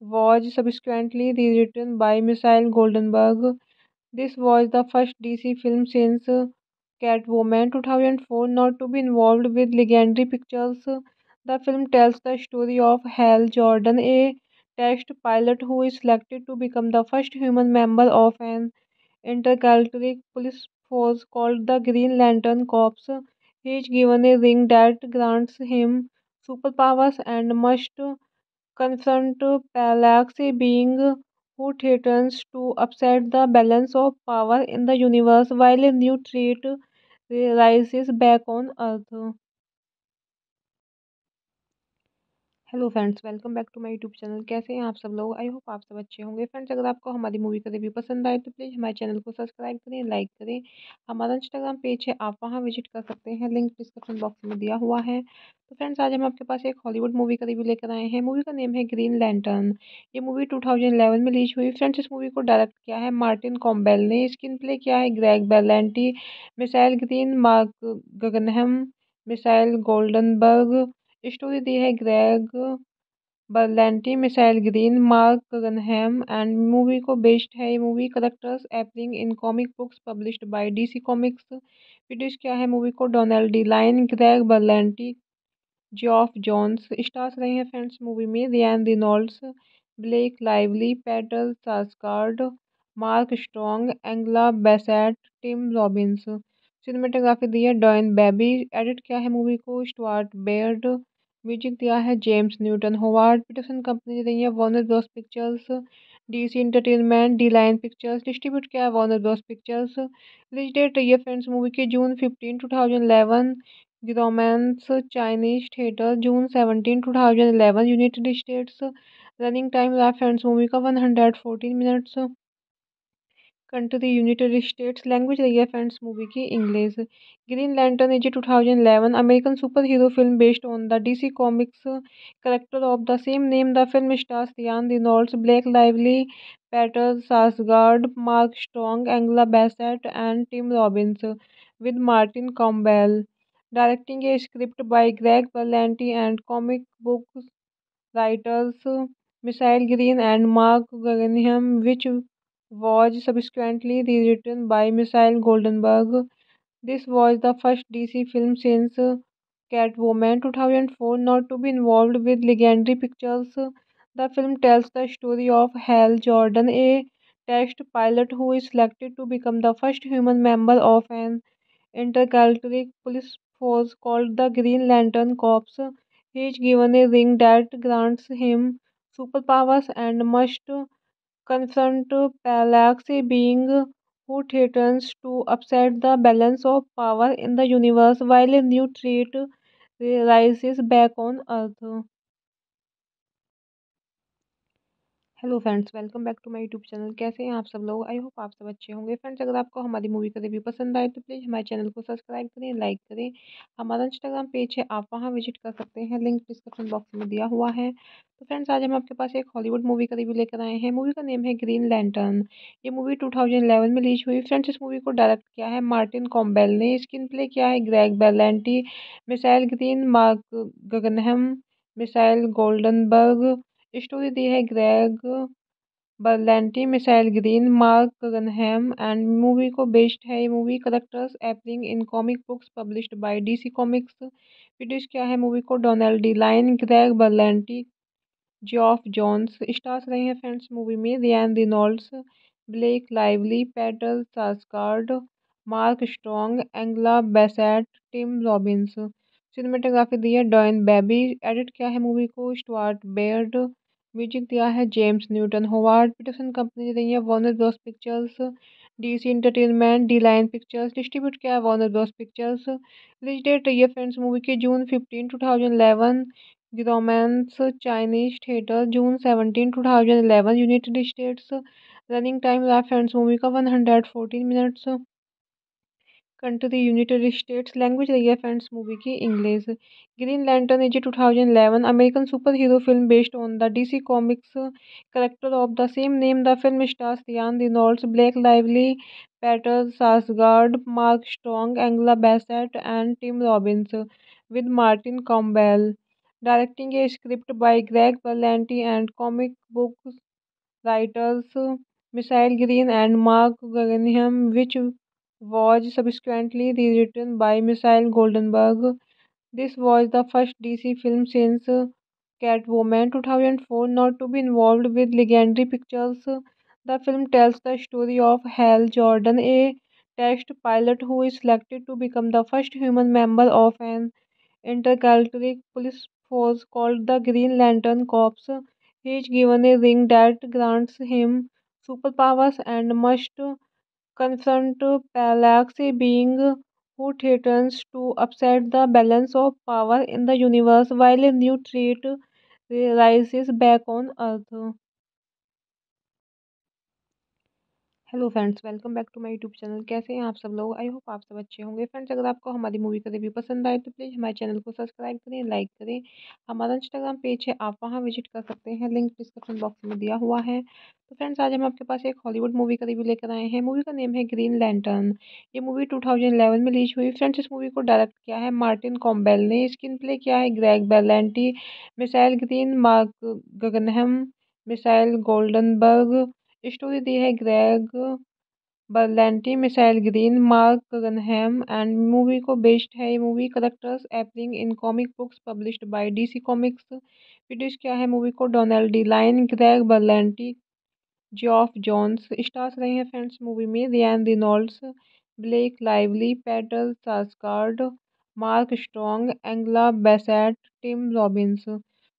was subsequently rewritten by Michael Goldenberg. This was the first DC film since Catwoman 2004 not to be involved with Legendary Pictures. The film tells the story of Hal Jordan, a test pilot who is selected to become the first human member of an intergalactic police force called the Green Lantern Corps. He is given a ring that grants him superpowers and must confront Parallax being who threatens to upset the balance of power in the universe while a new threat rises back on Earth. Hello friends welcome back to my YouTube channel कैसे हैं आप सब लोग? I hope आप सब अच्छे होंगे. Friends अगर आपको हमारी मूवी का रिव्यू पसंद आए तो प्लीज़ हमारे चैनल को सब्सक्राइब करें लाइक करें. हमारा इंस्टाग्राम पेज है, आप वहाँ विज़िट कर सकते हैं. लिंक डिस्क्रिप्शन बॉक्स में दिया हुआ है. तो फ्रेंड्स आज हम आपके पास एक हॉलीवुड मूवी का रिव्यू लेकर आए हैं. मूवी का नेम है ग्रीन लैंटर्न ये मूवी टू थाउज़ेंड में रिलीज़ हुई. फ्रेंड्स इस मूवी को डायरेक्ट किया है मार्टिन कॉम्बेल ने. स्क्रीन प्ले किया है Greg Berlanti Michael Green Mark Guggenheim Michael Goldenberg story दी है Greg Berlanti Michael Green, Mark Guggenheim, and movie को बेस्ड है ये movie. Characters appearing in comic books published by DC Comics. Produce किया है movie को Donald De Line, Greg Berlanti Geoff Johns. Stars रहे हैं friends movie में, Ryan Reynolds, Blake Lively, Peter Sarsgaard, Mark Strong, Angela Bassett, Tim Robbins. Cinematography दी है Dion Beebe edit किया है movie को स्टुअर्ट बेयर्ड म्यूज़िक दिया है James Newton Howard Peterson company दे रही है Warner Bros Pictures DC Entertainment De Line Pictures distribute किया है Warner Bros Pictures release date रही है फ्रेंड्स मूवी की June fifteen two thousand eleven Grauman's Chinese theatre June seventeen two thousand eleven United States running time friends movie का one hundred fourteen minutes country United States language रही है friends movie की English Green Lantern is two thousand eleven American super hero film based on the DC Comics character of the same name the film stars Ryan Reynolds Blake Lively Peter Sarsgaard Mark Strong Angela Bassett and Tim Robbins with Martin Campbell, directing a script by Greg Berlanti and comic book writers Michael Green and Mark Guggenheim, which was subsequently rewritten by Michael Goldenberg. This was the first DC film since Catwoman 2004 not to be involved with Legendary Pictures. The film tells the story of Hal Jordan, a test pilot who is selected to become the first human member of an intergalactic police force called the Green Lantern Corps. He is given a ring that grants him superpowers and must confront Parallax, being who threatens to upset the balance of power in the universe while a new threat rises back on Earth. Hello friends welcome back to my YouTube channel कैसे हैं आप सब लोग? I hope आप सब अच्छे होंगे. Friends अगर आपको हमारी मूवी का रिव्यू पसंद आए तो प्लीज़ हमारे चैनल को सब्सक्राइब करें लाइक करें. हमारा इंस्टाग्राम पेज है, आप वहाँ विज़िट कर सकते हैं. लिंक डिस्क्रिप्शन बॉक्स में दिया हुआ है. तो फ्रेंड्स आज हम आपके पास एक हॉलीवुड मूवी का रिव्यू लेकर आए हैं. मूवी का नेम है ग्रीन लैंटर्न ये मूवी टू थाउज़ेंड में रिलीज़ हुई. फ्रेंड्स इस मूवी को डायरेक्ट किया है मार्टिन कॉम्बेल ने. स्क्रीन प्ले किया है Greg Berlanti Michael Green Mark Guggenheim Michael Goldenberg story दी है Greg Berlanti Michael Green, Mark Guggenheim, and movie को बेस्ड है ये movie. Characters appearing in comic books published by DC Comics. Produce किया है movie को Donald De Line, Greg Berlanti Geoff Johns. Stars रहे हैं friends movie में, Ryan Reynolds, Blake Lively, Peter Sarsgaard, Mark Strong, Angela Bassett, Tim Robbins. Cinematography दी है Dion Beebe edit किया है movie को स्टुअर्ट बेयर्ड म्यूज़िक दिया है James Newton Howard Peterson company दे रही है Warner Bros Pictures DC Entertainment De Line Pictures distribute किया है Warner Bros Pictures release date रही है फ्रेंड्स मूवी की June fifteen two thousand eleven Grauman's Chinese theatre June seventeen two thousand eleven United States running time friends movie का one hundred fourteen minutes country United States language रही है friends movie की English Green Lantern is two thousand eleven American super hero film based on the DC Comics character of the same name the film stars Ryan Reynolds Blake Lively Peter Sarsgaard Mark Strong Angela Bassett and Tim Robbins with Martin Campbell directing a script by Greg Berlanti and comic book writers Michael Green and Mark Guggenheim, which was subsequently rewritten by Michael Goldenberg. This was the first DC film since Catwoman 2004 not to be involved with Legendary Pictures. The film tells the story of Hal Jordan, a test pilot who is selected to become the first human member of an intergalactic police force called the Green Lantern Corps. He is given a ring that grants him superpowers and must confront Parallax, being who threatens to upset the balance of power in the universe while a new threat rises back on Earth. Hello friends welcome back to my YouTube channel कैसे हैं आप सब लोग? I hope आप सब अच्छे होंगे. Friends अगर आपको हमारी मूवी का रिव्यू पसंद आए तो प्लीज़ हमारे चैनल को सब्सक्राइब करें लाइक करें. हमारा इंस्टाग्राम पेज है, आप वहाँ विज़िट कर सकते हैं. लिंक डिस्क्रिप्शन बॉक्स में दिया हुआ है. तो फ्रेंड्स आज हम आपके पास एक हॉलीवुड मूवी का रिव्यू लेकर आए हैं. मूवी का नेम है ग्रीन लैंटर्न ये मूवी टू थाउज़ेंड में रिलीज़ हुई. फ्रेंड्स इस मूवी को डायरेक्ट किया है मार्टिन कॉम्बेल ने. स्क्रीन प्ले किया है Greg Berlanti Michael Green Mark Guggenheim Michael Goldenberg story दी है Greg Berlanti Michael Green, Mark Guggenheim, and movie को बेस्ड है ये movie. Characters appearing in comic books published by DC Comics. Produce किया है movie को Donald De Line, Greg Berlanti Geoff Johns. Stars रहे हैं friends movie में, Ryan Reynolds, Blake Lively, Peter Sarsgaard, Mark Strong, Angela Bassett, Tim Robbins.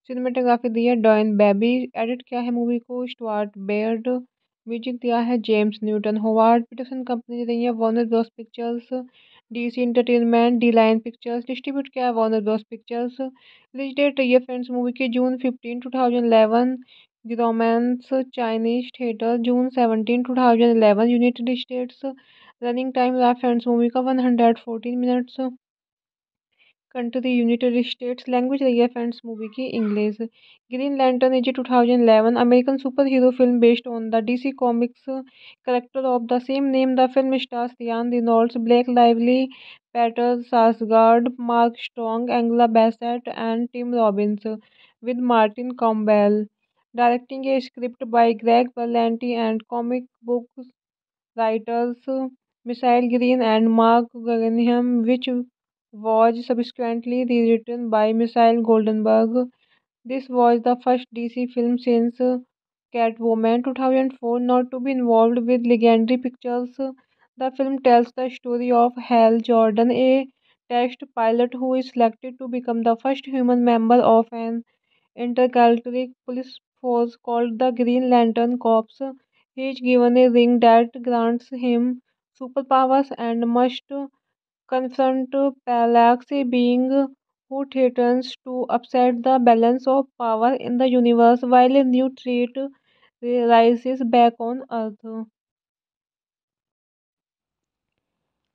Cinematography दी है Dion Beebe edit किया है movie को स्टुअर्ट बेयर्ड म्यूज़िक दिया है James Newton Howard Peterson company दे रही है Warner Bros Pictures DC Entertainment De Line Pictures distribute किया है Warner Bros Pictures release date रही है फ्रेंड्स मूवी की June fifteen two thousand eleven Grauman's Chinese theatre June seventeen two thousand eleven United States running time रहा friends movie का one hundred fourteen minutes country United States language reference movie ki English. Green Lantern is a 2011 American superhero film based on the DC Comics. Character of the same name the film stars Ryan Reynolds Blake Lively Peter Sarsgaard Mark Strong Angela Bassett and Tim Robbins with Martin Campbell. Directing a script by Greg Berlanti and comic books writers Michael Green and Mark Guggenheim which was subsequently rewritten by Michael Goldenberg. This was the first DC film since Catwoman 2004 not to be involved with Legendary Pictures. The film tells the story of Hal Jordan, a test pilot who is selected to become the first human member of an intergalactic police force called the Green Lantern Corps. He is given a ring that grants him superpowers and must confront Parallax, being who threatens to upset the balance of power in the universe while a new threat rises back on Earth.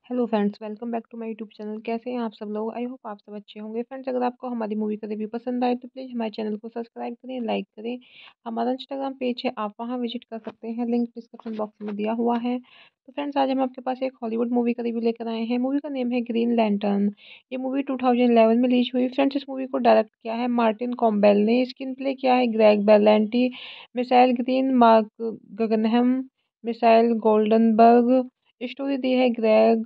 Hello friends, welcome back to my YouTube channel. कैसे हैं आप सब लोग? I hope आप सब अच्छे होंगे। Friends, अगर आपको हमारी मूवी का रिव्यू पसंद आए तो प्लीज़ हमारे चैनल को सब्सक्राइब करें, लाइक करें। हमारा इंस्टाग्राम पेज है, आप वहाँ विज़िट कर सकते हैं। लिंक डिस्क्रिप्शन बॉक्स में दिया हुआ है। तो फ्रेंड्स, आज हम आपके पास एक हॉलीवुड मूवी का रिव्यू लेकर आए हैं। मूवी का नेम है ग्रीन लैंटर्न। ये मूवी टू थाउज़ेंड में रिलीज़ हुई। फ्रेंड्स, इस मूवी को डायरेक्ट किया है मार्टिन कॉम्बेल ने। स्क्रीन प्ले किया है Greg Berlanti, Michael Green, Mark Guggenheim, Michael Goldenberg story दी है Greg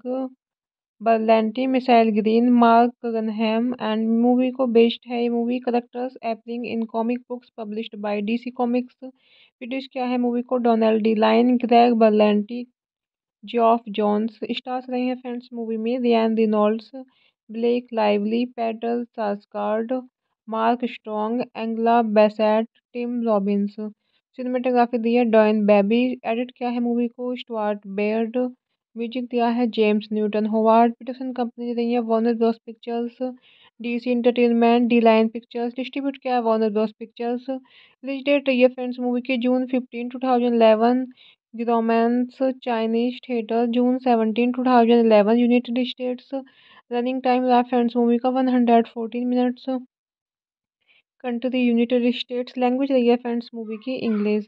Berlanti Michael Green Mark Guggenheim and movie को बेस्ड है ये movie characters appearing in comic books published by DC Comics produce किया है movie को Donald De Line Greg Berlanti Geoff Johns stars रहे हैं friends movie में Ryan Reynolds Blake Lively Peter Sarsgaard Mark Strong Angela Bassett Tim Robbins cinematography दी है Dion Beebe edit किया है movie को स्टुअर्ट बेयर्ड म्यूज़िक दिया है James Newton, Howard Peterson company दे रही है Warner Bros Pictures DC Entertainment De Line Pictures distribute किया है Warner Bros Pictures release date रही है फ्रेंड्स मूवी की June fifteen two thousand eleven Grauman's Chinese theatre June seventeen two thousand eleven United States running time रहा friends movie का one hundred fourteen minutes country United States language रही है friends movie की English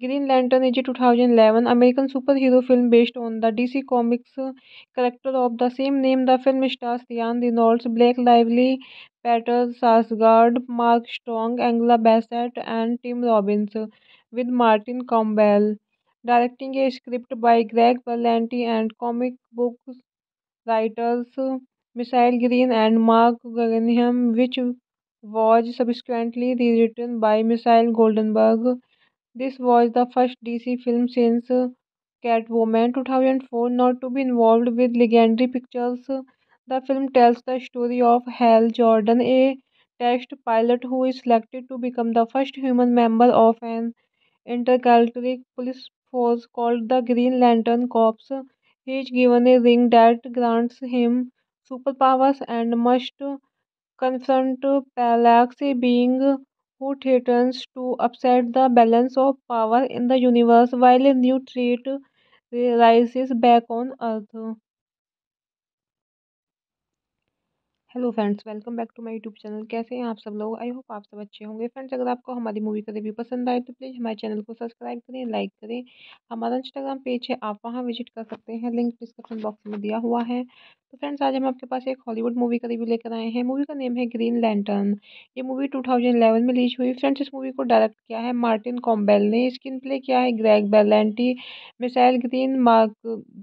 Green Lantern is two thousand eleven American super hero film based on the DC Comics character of the same name the film stars Ryan Reynolds Blake Lively Peter Sarsgaard Mark Strong Angela Bassett and Tim Robbins with Martin Campbell directing a script by Greg Berlanti and comic book writers Michael Green and Mark Guggenheim, which was subsequently rewritten by Michael Goldenberg. This was the first DC film since Catwoman 2004 not to be involved with Legendary Pictures. The film tells the story of Hal Jordan, a test pilot who is selected to become the first human member of an intergalactic police force called the Green Lantern Corps. He is given a ring that grants him superpowers and must confront Parallax, being who threatens to upset the balance of power in the universe while a new threat rises back on Earth. Hello friends, welcome back to my YouTube channel. कैसे हैं आप सब लोग? I hope आप सब अच्छे होंगे। Friends, अगर आपको हमारी मूवी का रिव्यू पसंद आए तो प्लीज़ हमारे चैनल को सब्सक्राइब करें, लाइक करें। हमारा इंस्टाग्राम पेज है, आप वहाँ विज़िट कर सकते हैं। लिंक डिस्क्रिप्शन बॉक्स में दिया हुआ है। तो फ्रेंड्स, आज हम आपके पास एक हॉलीवुड मूवी का रिव्यू लेकर आए हैं। मूवी का नेम है ग्रीन लैंटर्न। ये मूवी टू थाउज़ेंड में रिलीज़ हुई। फ्रेंड्स, इस मूवी को डायरेक्ट किया है मार्टिन कॉम्बेल ने। स्क्रीन प्ले किया है Greg Berlanti, Michael Green, Mark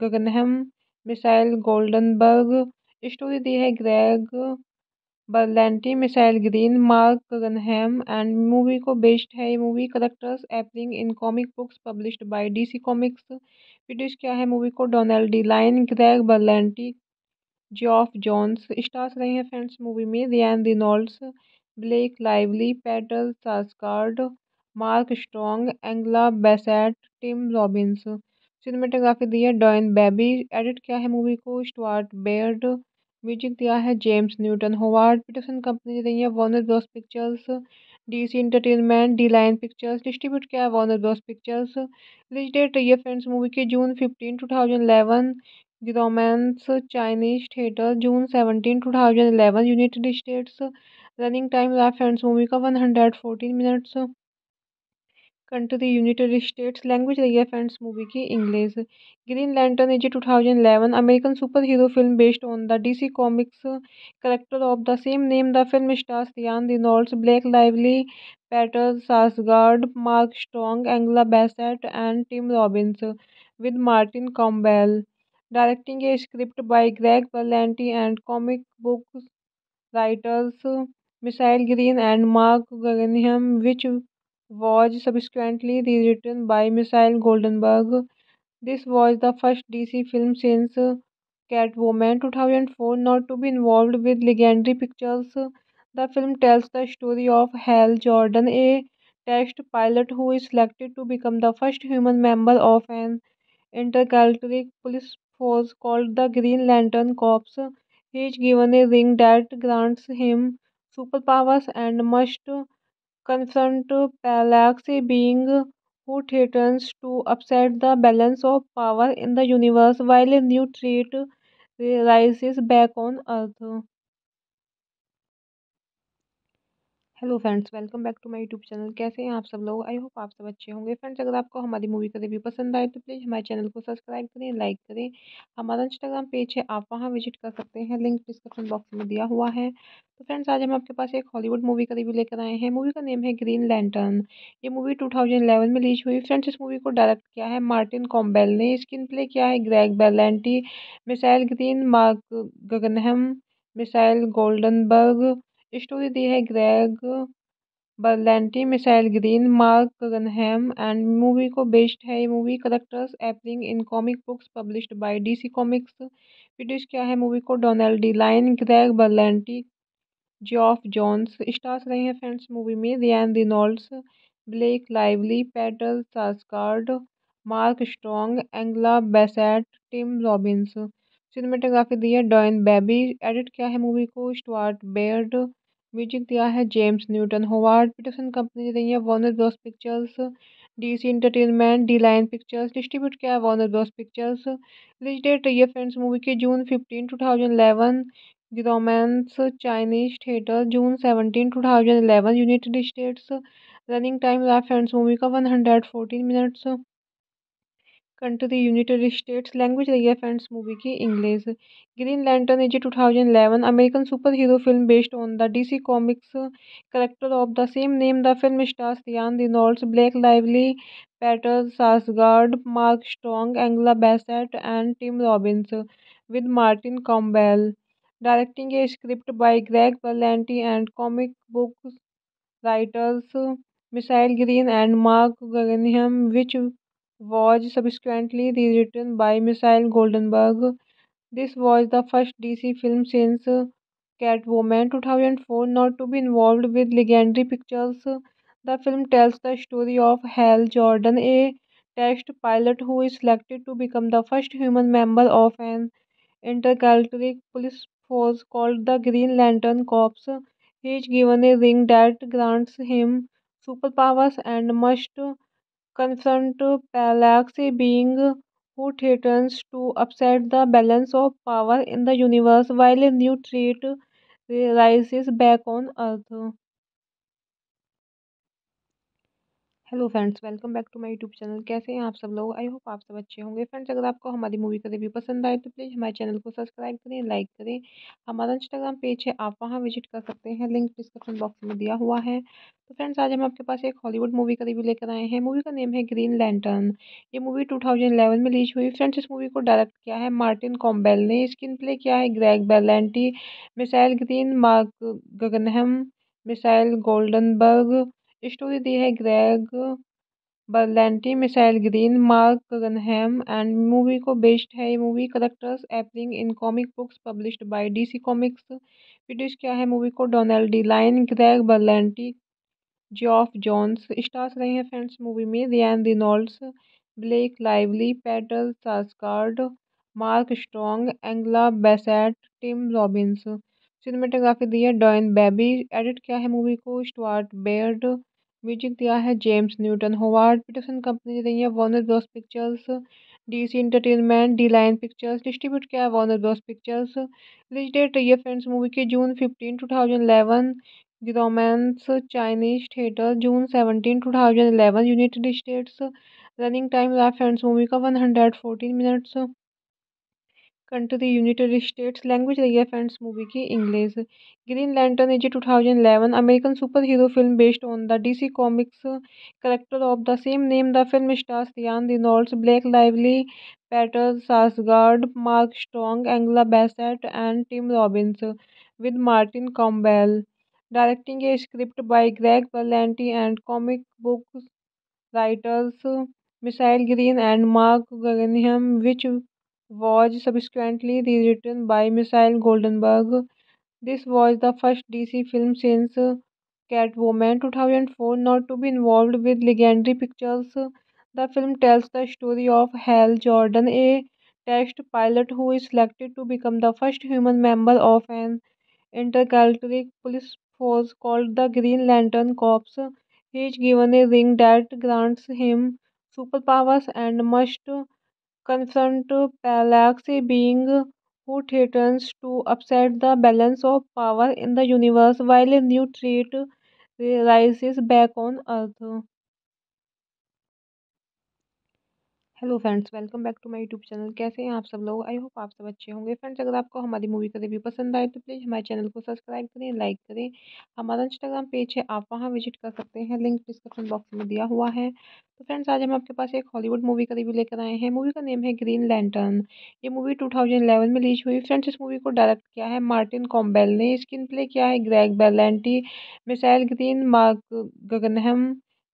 Guggenheim, Michael Goldenberg story दी है Greg Berlanti Michael Green, Mark Guggenheim, and movie को बेस्ड है ये movie. Characters appearing in comic books published by DC Comics. Produce किया है movie को? Donald De Line, Greg Berlanti Geoff Johns stars रहे हैं friends movie में। Ryan Reynolds, Blake Lively, Peter Sarsgaard, Mark Strong Angela Bassett, Tim Robbins. Cinematography दी है Dion Beebe. Edit किया है movie को? स्टुअर्ट बेयर्ड म्यूज़िक दिया है James Newton, Howard Peterson company दे रही है Warner Bros Pictures DC Entertainment De Line Pictures distribute किया है Warner Bros Pictures release date रही है फ्रेंड्स मूवी की June fifteen two thousand eleven Grauman's Chinese theatre June seventeen two thousand eleven United States running time रहा friends movie का one hundred fourteen minutes country United States language रही है friends movie की English Green Lantern is two thousand eleven American superhero film based on the DC Comics character of the same name the film stars Ryan Reynolds Blake Lively Peter Sarsgaard Mark Strong Angela Bassett and Tim Robbins with Martin Campbell directing a script by Greg Berlanti and comic book writers Michael Green and Marc Guggenheim, which was subsequently rewritten by Michael Goldenberg. This was the first DC film since Catwoman 2004 not to be involved with Legendary Pictures. The film tells the story of Hal Jordan, a test pilot who is selected to become the first human member of an intergalactic police force called the Green Lantern Corps. He is given a ring that grants him superpowers and must confront Parallax, being who threatens to upset the balance of power in the universe while a new threat rises back on Earth. Hello friends welcome back to my YouTube channel कैसे हैं आप सब लोग? I hope आप सब अच्छे होंगे. Friends अगर आपको हमारी मूवी का रिव्यू पसंद आए तो प्लीज़ हमारे चैनल को सब्सक्राइब करें लाइक करें. हमारा इंस्टाग्राम पेज है, आप वहाँ विज़िट कर सकते हैं. लिंक डिस्क्रिप्शन बॉक्स में दिया हुआ है. तो फ्रेंड्स आज हम आपके पास एक हॉलीवुड मूवी का रिव्यू लेकर आए हैं. मूवी का नेम है ग्रीन लैंटर्न ये मूवी टू थाउज़ेंड में रिलीज़ हुई. फ्रेंड्स इस मूवी को डायरेक्ट किया है मार्टिन कॉम्बेल ने. स्क्रीन प्ले किया है Greg Berlanti Michael Green Marc Guggenheim Michael Goldenberg story दी है Greg Berlanti Michael Green, Marc Guggenheim, and movie को बेस्ड है ये movie. Characters appearing in comic books published by DC Comics. Produce किया है movie को Donald De Line, Greg Berlanti Geoff Johns. Stars रहे हैं friends movie में, Ryan Reynolds, Blake Lively, Peter Sarsgaard, Mark Strong Angela Bassett, Tim Robbins. Cinematography दी है Dion Beebe. Edit किया है movie को स्टुअर्ट बेयर्ड। म्यूज़िक दिया है James Newton, Howard Peterson company दे रही है Warner Bros Pictures DC Entertainment De Line Pictures distribute किया है Warner Bros Pictures release date रही है फ्रेंड्स मूवी की June fifteen two thousand eleven Grauman's Chinese theatre June seventeen two thousand eleven United States running time रहा friends movie का one hundred fourteen minutes country United States language रही है friends movie की English Green Lantern is two thousand eleven American superhero film based on the DC Comics character of the same name the film stars Ryan Reynolds Blake Lively Peter Sarsgaard Mark Strong Angela Bassett and Tim Robbins with Martin Campbell directing a script by Greg Berlanti and comic book writers Michael Green and Marc Guggenheim, which was subsequently rewritten by Michael Goldenberg. This was the first DC film since Catwoman 2004 not to be involved with Legendary Pictures. The film tells the story of Hal Jordan, a test pilot who is selected to become the first human member of an intergalactic police force called the Green Lantern Corps. He is given a ring that grants him superpowers and must confront Parallax, being who threatens to upset the balance of power in the universe while a new threat rises back on Earth. Hello friends welcome back to my YouTube channel कैसे हैं आप सब लोग? I hope आप सब अच्छे होंगे. Friends अगर आपको हमारी मूवी का रिव्यू पसंद आए तो प्लीज़ हमारे चैनल को सब्सक्राइब करें लाइक करें. हमारा इंस्टाग्राम पेज है, आप वहाँ विज़िट कर सकते हैं. लिंक डिस्क्रिप्शन बॉक्स में दिया हुआ है. तो फ्रेंड्स आज हम आपके पास एक हॉलीवुड मूवी का रिव्यू लेकर आए हैं. मूवी का नेम है ग्रीन लैंटर्न ये मूवी टू थाउज़ेंड में रिलीज़ हुई. फ्रेंड्स इस मूवी को डायरेक्ट किया है मार्टिन कॉम्बेल ने. स्क्रीन प्ले किया है Greg Berlanti Michael Green Marc Guggenheim Michael Goldenberg story दी है Greg Berlanti Michael Green, Marc Guggenheim, and movie को बेस्ड है ये movie. Characters appearing in comic books published by DC Comics. Produce किया है movie को Donald De Line, Greg Berlanti Geoff Johns. Stars रहे हैं friends movie में, Ryan Reynolds, Blake Lively, Peter Sarsgaard, Mark Strong Angela Bassett, Tim Robbins. Cinematography दी है Dion Beebe. Edit किया है movie को स्टुअर्ट बेयर्ड। म्यूज़िक दिया है James Newton, Howard Peterson company दे रही है Warner Bros Pictures DC Entertainment De Line Pictures distribute किया है Warner Bros Pictures release date रही है फ्रेंड्स मूवी की June fifteen two thousand eleven Grauman's Chinese theatre June seventeen two thousand eleven United States running time रहा friends movie का one hundred fourteen minutes country United States language रही है friends movie की English Green Lantern is two thousand eleven American superhero film based on the DC Comics character of the same name the film stars Ryan Reynolds Blake Lively Peter Sarsgaard Mark Strong Angela Bassett and Tim Robbins with Martin Campbell directing a script by Greg Berlanti and comic book writers Michael Green and Marc Guggenheim, which was subsequently rewritten by Michael Goldenberg. This was the first DC film since Catwoman 2004 not to be involved with Legendary Pictures. The film tells the story of Hal Jordan, a test pilot who is selected to become the first human member of an intergalactic police force called the Green Lantern Corps. He is given a ring that grants him superpowers and must confront Parallax, being who threatens to upset the balance of power in the universe while a new threat rises back on Earth. Hello friends welcome back to my YouTube channel कैसे हैं आप सब लोग? I hope आप सब अच्छे होंगे. Friends अगर आपको हमारी मूवी का रिव्यू पसंद आए तो प्लीज़ हमारे चैनल को सब्सक्राइब करें लाइक करें. हमारा इंस्टाग्राम पेज है, आप वहाँ विज़िट कर सकते हैं. लिंक डिस्क्रिप्शन बॉक्स में दिया हुआ है. तो फ्रेंड्स आज हम आपके पास एक हॉलीवुड मूवी का रिव्यू लेकर आए हैं. मूवी का नेम है ग्रीन लैंटर्न ये मूवी टू थाउज़ेंड में रिलीज़ हुई. फ्रेंड्स इस मूवी को डायरेक्ट किया है मार्टिन कॉम्बेल ने. स्क्रीन प्ले किया है Greg Berlanti Michael Green Marc Guggenheim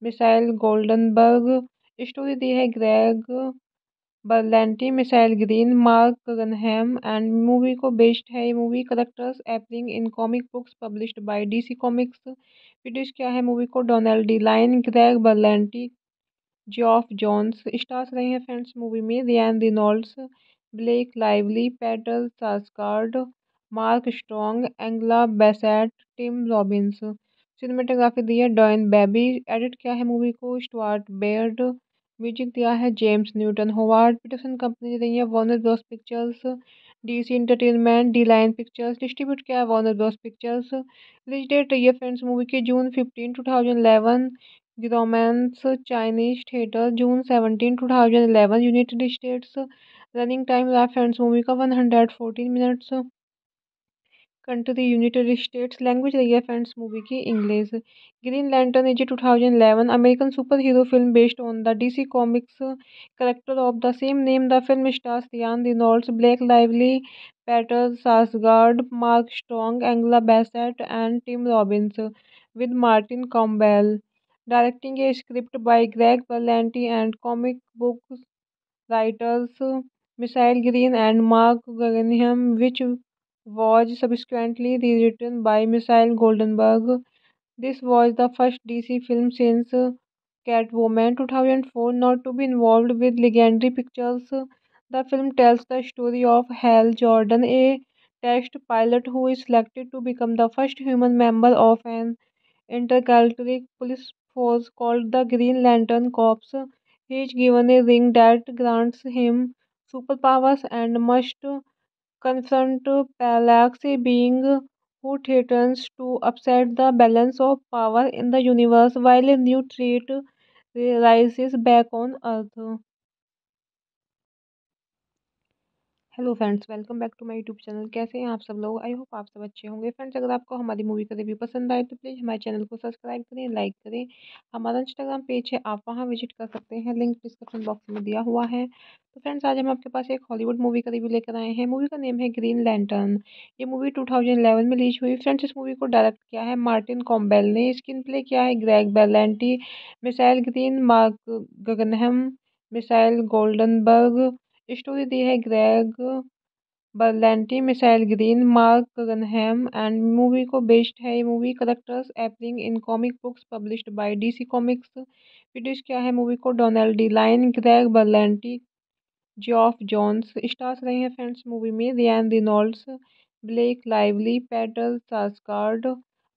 Michael Goldenberg story दी है Greg Berlanti Michael Green, Marc Guggenheim, and movie को बेस्ड है ये movie. Characters appearing in comic books published by DC Comics. Produce किया है movie को Donald De Line, Greg Berlanti Geoff Johns. Stars रहे हैं friends movie में, Ryan Reynolds, Blake Lively, Peter Sarsgaard, Mark Strong Angela Bassett, Tim Robbins. Cinematography दी है Dion Beebe. Edit किया है movie को स्टुअर्ट बेयर्ड। म्यूज़िक दिया है James Newton, Howard Peterson company दे रही है Warner Bros Pictures DC Entertainment De Line Pictures distribute किया है Warner Bros Pictures release date रही है फ्रेंड्स मूवी की June fifteen two thousand eleven Grauman's Chinese theatre June seventeen two thousand eleven United States running time रहा friends movie का one hundred fourteen minutes country United States language रही है friends movie की English Green Lantern is two thousand eleven American superhero film based on the DC Comics character of the same name the film stars Ryan Reynolds Blake Lively Peter Sarsgaard Mark Strong Angela Bassett and Tim Robbins with Martin Campbell directing a script by Greg Berlanti and comic book writers Michael Green and Marc Guggenheim, which was subsequently rewritten by Michael Goldenberg. This was the first DC film since Catwoman 2004 not to be involved with Legendary Pictures. The film tells the story of Hal Jordan, a test pilot who is selected to become the first human member of an intergalactic police force called the Green Lantern Corps. He is given a ring that grants him superpowers and must confront Parallax, being who threatens to upset the balance of power in the universe while a new threat rises back on Earth. Hello friends welcome back to my YouTube channel कैसे हैं आप सब लोग? I hope आप सब अच्छे होंगे. Friends अगर आपको हमारी मूवी का रिव्यू पसंद आए तो प्लीज़ हमारे चैनल को सब्सक्राइब करें लाइक करें. हमारा इंस्टाग्राम पेज है, आप वहाँ विज़िट कर सकते हैं. लिंक डिस्क्रिप्शन बॉक्स में दिया हुआ है. तो फ्रेंड्स आज हम आपके पास एक हॉलीवुड मूवी का रिव्यू लेकर आए हैं. मूवी का नेम है ग्रीन लैंटर्न ये मूवी टू थाउज़ेंड में रिलीज़ हुई. फ्रेंड्स इस मूवी को डायरेक्ट किया है मार्टिन कॉम्बेल ने. स्क्रीन प्ले किया है Greg Berlanti Michael Green Marc Guggenheim Michael Goldenberg story दी है Greg Berlanti Michael Green, Marc Guggenheim, and movie को बेस्ड है ये movie. Characters appearing in comic books published by DC Comics. Produce किया है movie को? Donald De Line, Greg Berlanti Geoff Johns stars रहे हैं friends movie में। Ryan Reynolds, Blake Lively, Peter Sarsgaard,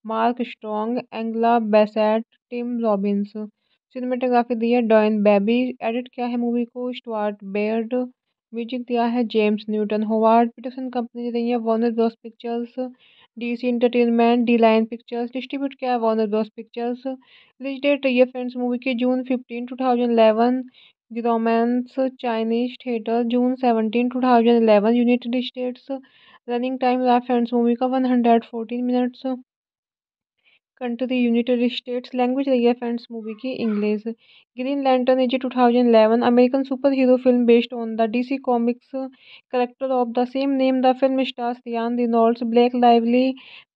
Mark Strong, Angela Bassett, Tim Robbins. Cinematography दी है Dion Beebe edit किया है movie को स्टुअर्ट बेयर्ड म्यूज़िक दिया है James Newton Howard Peterson company दे रही है Warner Bros Pictures DC Entertainment De Line Pictures distribute किया है Warner Bros Pictures release date रही है फ्रेंड्स मूवी की June fifteen two thousand eleven Grauman's Chinese theatre June seventeen two thousand eleven United States running time friends movie का one hundred fourteen minutes country United States language रही है friends movie की English Green Lantern is two thousand eleven American superhero film based on the DC Comics character of the same name the film stars Ryan Reynolds Blake Lively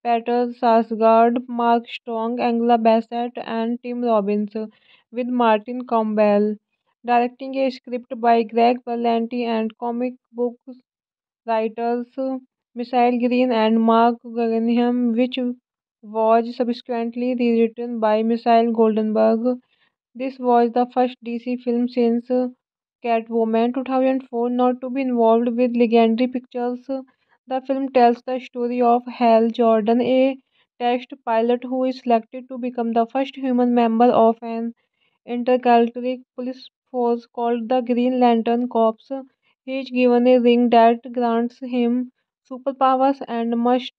Peter Sarsgaard Mark Strong Angela Bassett and Tim Robbins with Martin Campbell, directing a script by Greg Berlanti and comic book writers Michael Green and Marc Guggenheim, which was subsequently rewritten by Michael Goldenberg. This was the first DC film since Catwoman 2004 not to be involved with Legendary Pictures. The film tells the story of Hal Jordan, a test pilot who is selected to become the first human member of an intergalactic police force called the Green Lantern Corps. He is given a ring that grants him superpowers and must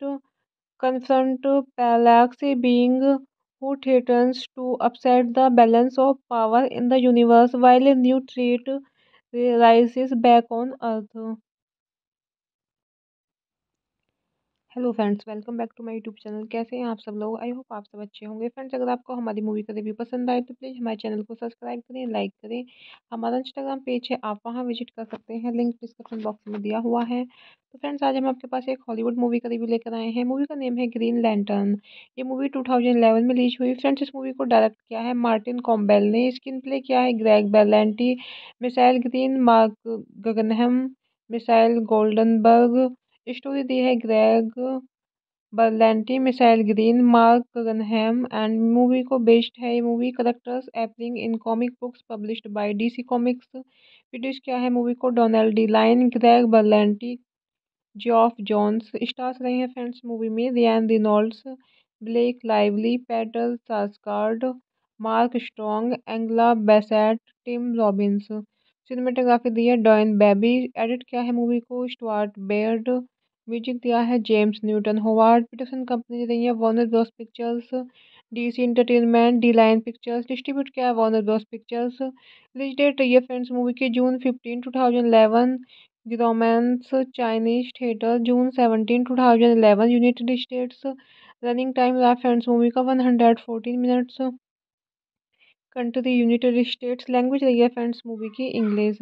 confront Parallax, being who threatens to upset the balance of power in the universe while a new threat rises back on Earth. Hello friends welcome back to my YouTube channel कैसे हैं आप सब लोग? I hope आप सब अच्छे होंगे. Friends अगर आपको हमारी मूवी का रिव्यू पसंद आए तो प्लीज़ हमारे चैनल को सब्सक्राइब करें लाइक करें. हमारा इंस्टाग्राम पेज है, आप वहाँ विज़िट कर सकते हैं. लिंक डिस्क्रिप्शन बॉक्स में दिया हुआ है. तो फ्रेंड्स आज हम आपके पास एक हॉलीवुड मूवी का रिव्यू लेकर आए हैं. मूवी का नेम है ग्रीन लैंटर्न ये मूवी टू थाउज़ेंड में रिलीज़ हुई. फ्रेंड्स इस मूवी को डायरेक्ट किया है मार्टिन कॉम्बेल ने. स्क्रीन प्ले किया है Greg Berlanti Michael Green Marc Guggenheim Michael Goldenberg story दी है Greg Berlanti Michael Green, Marc Guggenheim, and movie को बेस्ड है ये movie. Characters appearing in comic books published by DC Comics. Produce किया है movie को Donald De Line, Greg Berlanti Geoff Johns. Stars रहे हैं friends movie में, Ryan Reynolds, Blake Lively, Peter Sarsgaard, Mark Strong, Angela Bassett, Tim Robbins. Cinematography दी है Dion Beebe edit किया है movie को स्टुअर्ट बेयर्ड म्यूज़िक दिया है James Newton Howard Peterson company दे रही है Warner Bros Pictures DC Entertainment De Line Pictures distribute किया है Warner Bros Pictures release date रही है फ्रेंड्स मूवी की June fifteen two thousand eleven Grauman's Chinese theatre June seventeen two thousand eleven United States running time friends movie का one hundred fourteen minutes country United States language रही है friends movie की English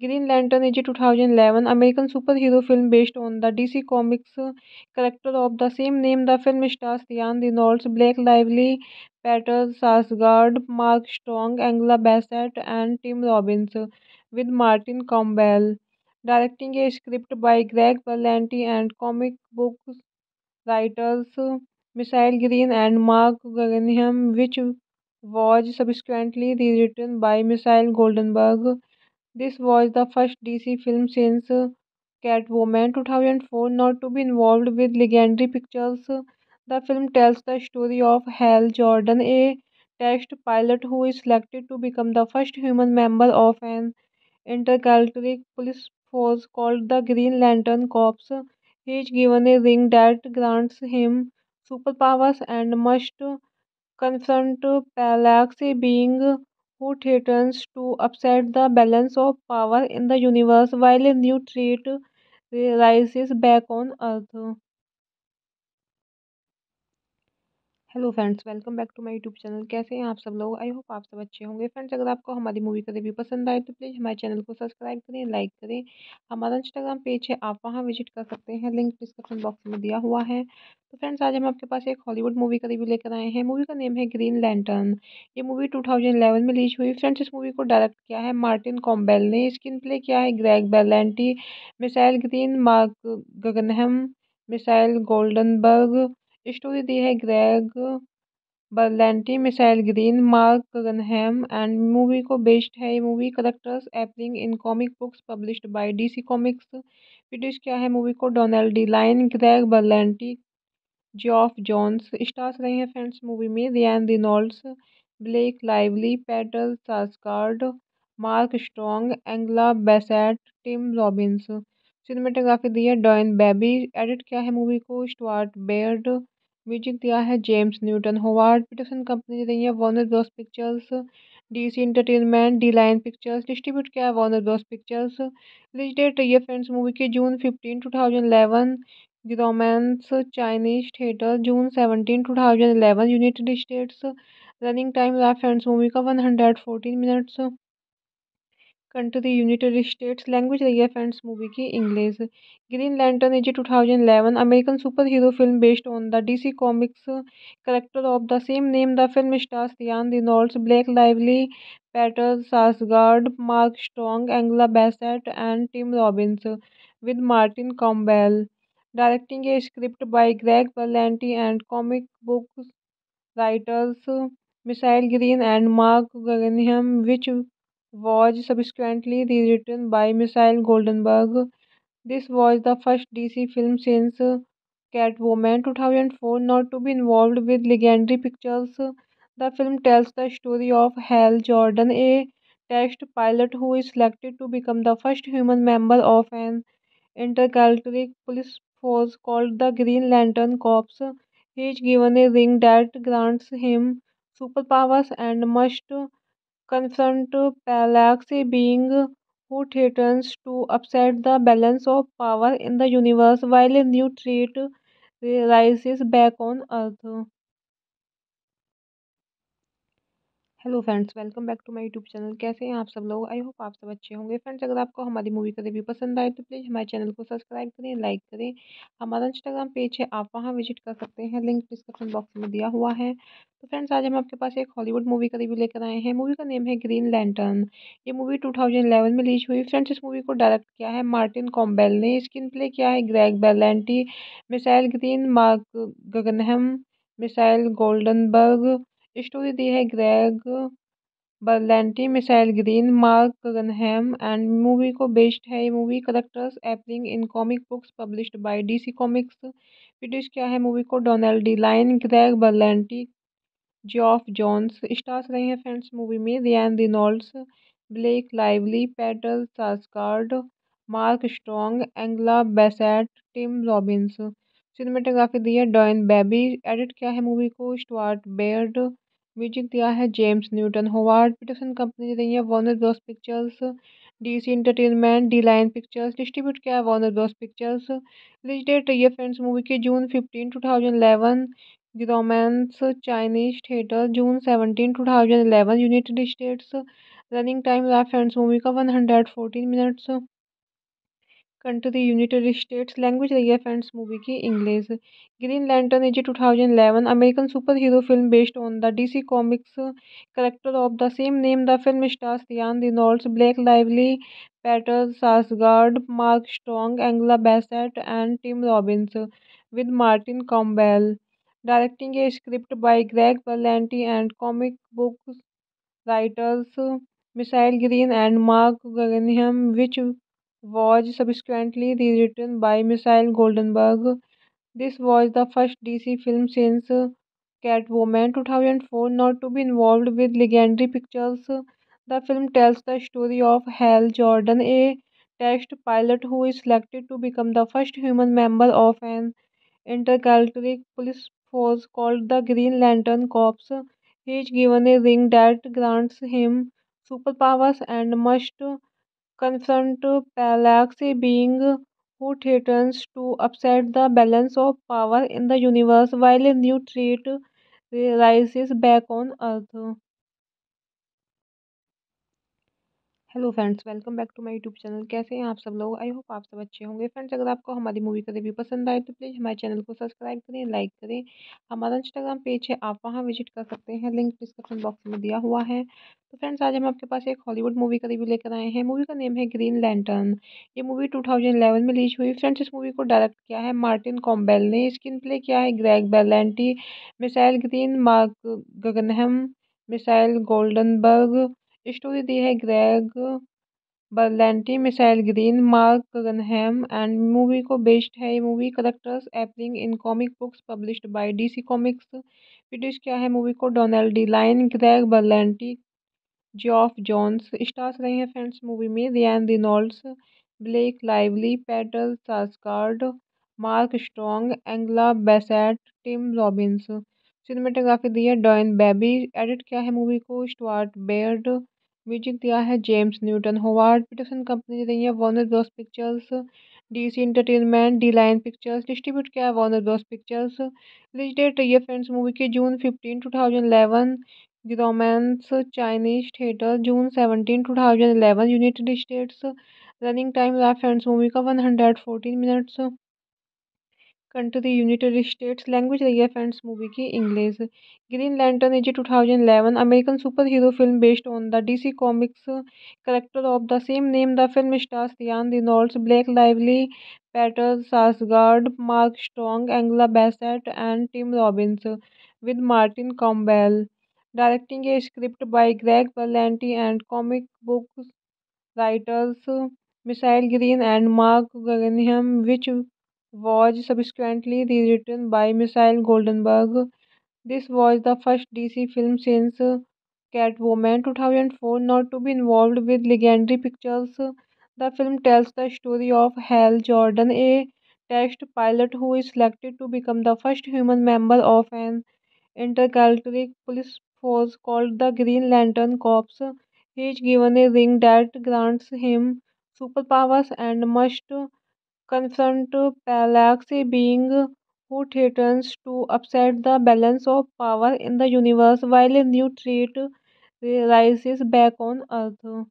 Green Lantern is two thousand eleven American superhero film based on the DC Comics character of the same name the film stars Ryan Reynolds Blake Lively Peter Sarsgaard Mark Strong Angela Bassett and Tim Robbins with Martin Campbell directing a script by Greg Berlanti and comic book writers Michael Green and Mark Guggenheim, which was subsequently rewritten by Michael Goldenberg. This was the first DC film since Catwoman 2004 not to be involved with Legendary Pictures. The film tells the story of Hal Jordan, a test pilot who is selected to become the first human member of an intergalactic police force called the Green Lantern Corps. He is given a ring that grants him superpowers and must confront Parallax, being who threatens to upset the balance of power in the universe while a new threat rises back on Earth. Hello friends, welcome back to my YouTube channel. कैसे हैं आप सब लोग? I hope आप सब अच्छे होंगे। Friends, अगर आपको हमारी मूवी का रिव्यू पसंद आए तो प्लीज़ हमारे चैनल को सब्सक्राइब करें, लाइक करें। हमारा इंस्टाग्राम पेज है, आप वहाँ विज़िट कर सकते हैं। लिंक डिस्क्रिप्शन बॉक्स में दिया हुआ है। तो फ्रेंड्स, आज हम आपके पास एक हॉलीवुड मूवी का रिव्यू लेकर आए हैं। मूवी का नेम है ग्रीन लैंटर्न। ये मूवी टू थाउज़ेंड में रिलीज़ हुई। फ्रेंड्स, इस मूवी को डायरेक्ट किया है मार्टिन कॉम्बेल ने। स्क्रीन प्ले किया है Greg Berlanti, Michael Green, Mark Guggenheim, Michael Goldenberg story दी है Greg Berlanti Michael Green Mark Guggenheim and movie को बेस्ड है ये movie characters appearing in comic books published by DC Comics produce किया है movie को Donald De Line Greg Berlanti Geoff Johns stars रहे हैं friends movie में Ryan Reynolds Blake Lively Peter Sarsgaard Mark Strong Angela Bassett Tim Robbins cinematography दी है Dion Beebe edit किया है movie को स्टुअर्ट बेयर्ड म्यूज़िक दिया है James Newton, Howard Peterson company दे रही है Warner Bros Pictures DC Entertainment De Line Pictures distribute किया है Warner Bros Pictures release date रही है फ्रेंड्स मूवी की June fifteen two thousand eleven Grauman's Chinese Theatre June seventeen two thousand eleven United States running time रहा friends movie का one hundred fourteen minutes country की States language रही है friends movie की English Green Lantern is two thousand eleven American superhero film based on the DC Comics character of the same name the film stars Ryan Reynolds Blake Lively Peter Sarsgaard Mark Strong Angela Bassett and Tim Robbins with Martin Campbell directing a script by Greg Berlanti and comic book writers Michael Green and Mark Guggenheim which was subsequently rewritten by Michael Goldenberg. This was the first DC film since Catwoman 2004 not to be involved with Legendary Pictures. The film tells the story of Hal Jordan, a test pilot who is selected to become the first human member of an intergalactic police force called the Green Lantern Corps. He is given a ring that grants him superpowers and must confront Parallax, being who threatens to upset the balance of power in the universe while a new threat rises back on Earth. Hello friends, welcome back to my YouTube channel. कैसे हैं आप सब लोग? I hope आप सब अच्छे होंगे। Friends, अगर आपको हमारी मूवी का रिव्यू पसंद आए तो प्लीज़ हमारे चैनल को सब्सक्राइब करें, लाइक करें। हमारा इंस्टाग्राम पेज है, आप वहाँ विज़िट कर सकते हैं। लिंक डिस्क्रिप्शन बॉक्स में दिया हुआ है। तो फ्रेंड्स, आज हम आपके पास एक हॉलीवुड मूवी का रिव्यू लेकर आए हैं। मूवी का नेम है ग्रीन लैंटर्न। ये मूवी टू थाउज़ेंड में रिलीज़ हुई। फ्रेंड्स, इस मूवी को डायरेक्ट किया है मार्टिन कॉम्बेल ने। स्क्रीन प्ले किया है Greg Berlanti, Michael Green, Mark Guggenheim, Michael Goldenberg story दी है Greg Berlanti Michael Green Mark Guggenheim and movie को बेस्ड है ये movie characters appearing in comic books published by DC Comics produce क्या है movie को Donald De Line Greg Berlanti Geoff Johns stars रहे हैं friends movie में Ryan Reynolds Blake Lively Peter Sarsgaard Mark Strong Angela Bassett Tim Robbins cinematography दी है Dion Beebe edit किया है movie को स्टुअर्ट बेयर्ड म्यूज़िक दिया है James Newton, Howard Peterson company दे रही है Warner Bros Pictures DC Entertainment De Line Pictures distribute किया है Warner Bros Pictures release date रही है फ्रेंड्स मूवी की June fifteen two thousand eleven Grauman's Chinese Theatre June seventeen two thousand eleven United States running time रहा friends movie का one hundred fourteen minutes country की States language रही है friends movie की English Green Lantern is two thousand eleven American superhero film based on the DC Comics character of the same name the film stars Ryan Reynolds Blake Lively Peter Sarsgaard Mark Strong Angela Bassett and Tim Robbins with Martin Campbell directing a script by Greg Berlanti and comic book writers Michael Green and Mark Guggenheim which was subsequently rewritten by Michael Goldenberg. This was the first DC film since Catwoman 2004 not to be involved with Legendary Pictures. The film tells the story of Hal Jordan, a test pilot who is selected to become the first human member of an intergalactic police force called the Green Lantern Corps. He is given a ring that grants him superpowers and must confront Parallax, being who threatens to upset the balance of power in the universe while a new threat rises back on Earth. Hello friends, welcome back to my YouTube channel. कैसे हैं आप सब लोग? I hope आप सब अच्छे होंगे। Friends, अगर आपको हमारी मूवी का रिव्यू पसंद आए तो प्लीज़ हमारे चैनल को सब्सक्राइब करें, लाइक करें। हमारा इंस्टाग्राम पेज है, आप वहाँ विज़िट कर सकते हैं। लिंक डिस्क्रिप्शन बॉक्स में दिया हुआ है। तो फ्रेंड्स, आज हम आपके पास एक हॉलीवुड मूवी का रिव्यू लेकर आए हैं। मूवी का नेम है ग्रीन लैंटर्न। ये मूवी टू थाउज़ेंड में रिलीज़ हुई। फ्रेंड्स, इस मूवी को डायरेक्ट किया है मार्टिन कॉम्बेल ने। स्क्रीन प्ले किया है Greg Berlanti, Michael Green, Mark Guggenheim, Michael Goldenberg story दी है Greg Berlanti Michael Green, Mark Guggenheim, and movie को बेस्ड है ये movie. Characters appearing in comic books published by DC Comics. Produce क्या है movie को Donald De Line, Greg Berlanti Geoff Johns. Stars रहे हैं friends movie में, Ryan Reynolds, Blake Lively, Peter Sarsgaard, Mark Strong Angela Bassett, Tim Robbins. Cinematography दी है Dion Beebe. Edit किया है movie को स्टुअर्ट बेयर्ड म्यूज़िक दिया है James Newton, Howard Peterson company दे रही है Warner Bros Pictures DC Entertainment De Line Pictures distribute किया है Warner Bros Pictures release date रही है फ्रेंड्स मूवी की June fifteen two thousand eleven Romance Chinese Theatre June seventeen two thousand eleven United States running time रहा friends movie का one hundred fourteen minutes country United States language रही है friends movie की English Green Lantern is two thousand eleven American superhero film based on the DC Comics character of the same name the film stars Ryan Reynolds Blake Lively Peter Sarsgaard Mark Strong Angela Bassett and Tim Robbins with Martin Campbell directing a script by Greg Berlanti and comic book writers Michael Green and Mark Guggenheim, which was subsequently rewritten by Michael Goldenberg. This was the first DC film since Catwoman 2004 not to be involved with Legendary Pictures. The film tells the story of Hal Jordan, a test pilot who is selected to become the first human member of an intergalactic police force called the Green Lantern Corps. He is given a ring that grants him superpowers and must confront Parallax, being who threatens to upset the balance of power in the universe while a new threat rises back on Earth.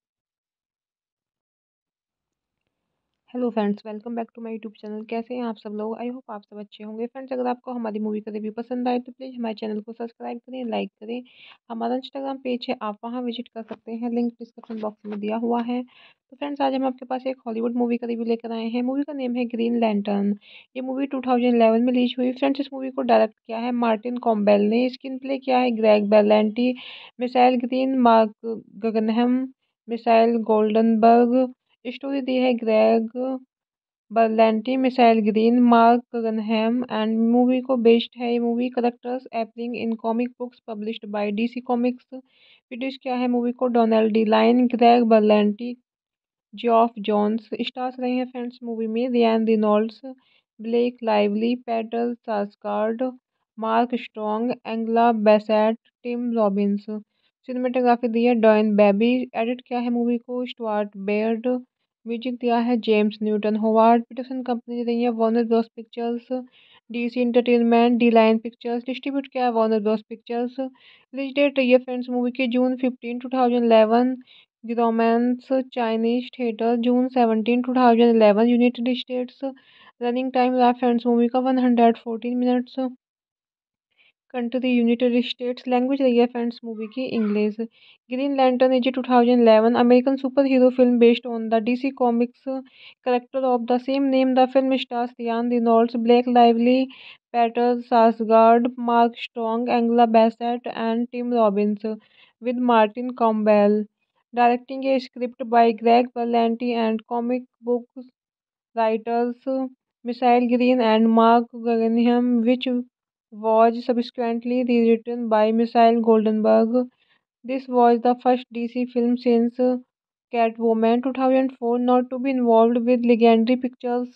Hello friends, welcome back to my YouTube channel. कैसे हैं आप सब लोग? I hope आप सब अच्छे होंगे। Friends, अगर आपको हमारी मूवी का रिव्यू पसंद आए तो प्लीज़ हमारे चैनल को सब्सक्राइब करें, लाइक करें। हमारा इंस्टाग्राम पेज है, आप वहाँ विज़िट कर सकते हैं। लिंक डिस्क्रिप्शन बॉक्स में दिया हुआ है। तो फ्रेंड्स, आज हम आपके पास एक हॉलीवुड मूवी का रिव्यू लेकर आए हैं। मूवी का नेम है ग्रीन लैंटर्न। ये मूवी टू थाउज़ेंड में रिलीज़ हुई। फ्रेंड्स, इस मूवी को डायरेक्ट किया है मार्टिन कॉम्बेल ने। स्क्रीन प्ले किया है Greg Berlanti, Michael Green, Mark Guggenheim, Michael Goldenberg story दी है Greg Berlanti Michael Green, Mark Guggenheim, and movie को बेस्ड है ये movie. Characters appearing in comic books published by DC Comics. Produce किया है movie को Donald De Line, Greg Berlanti Geoff Johns. Stars रहे हैं friends movie में, Ryan Reynolds, Blake Lively, Peter Sarsgaard, Mark Strong Angela Bassett, Tim Robbins. Cinematography दी है Dion Beebe. Edit किया है movie को स्टुअर्ट बेयर्ड। म्यूज़िक दिया है James Newton, Howard Peterson company रही है Warner Bros Pictures DC Entertainment De Line Pictures distribute किया है Warner Bros Pictures release date रही है फ्रेंड्स मूवी की June fifteen two thousand eleven the Grauman's Chinese Theatre June seventeen two thousand eleven United States running time रहा friends movie का one hundred fourteen minutes country United States language रही है friends movie की English Green Lantern is two thousand eleven American superhero film based on the DC Comics character of the same name the film stars Ryan Reynolds Blake Lively Peter Sarsgaard Mark Strong Angela Bassett and Tim Robbins with Martin Campbell directing a script by Greg Berlanti and comic book writers Michael Green and Mark Guggenheim, which was subsequently rewritten by Michael Goldenberg. This was the first DC film since Catwoman 2004 not to be involved with Legendary Pictures.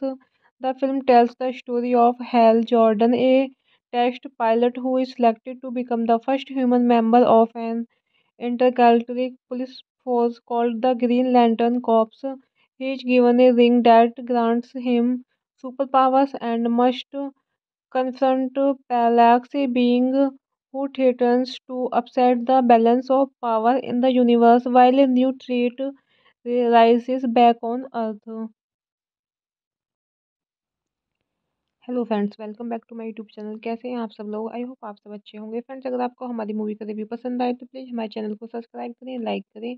The film tells the story of Hal Jordan, a test pilot who is selected to become the first human member of an intergalactic police force called the Green Lantern Corps. He is given a ring that grants him superpowers and must confront Parallax, being who threatens to upset the balance of power in the universe while a new threat rises back on Earth. Hello friends welcome back to my YouTube channel कैसे हैं आप सब लोग? I hope आप सब अच्छे होंगे. Friends अगर आपको हमारी मूवी का रिव्यू पसंद आए तो प्लीज़ हमारे चैनल को सब्सक्राइब करें लाइक करें.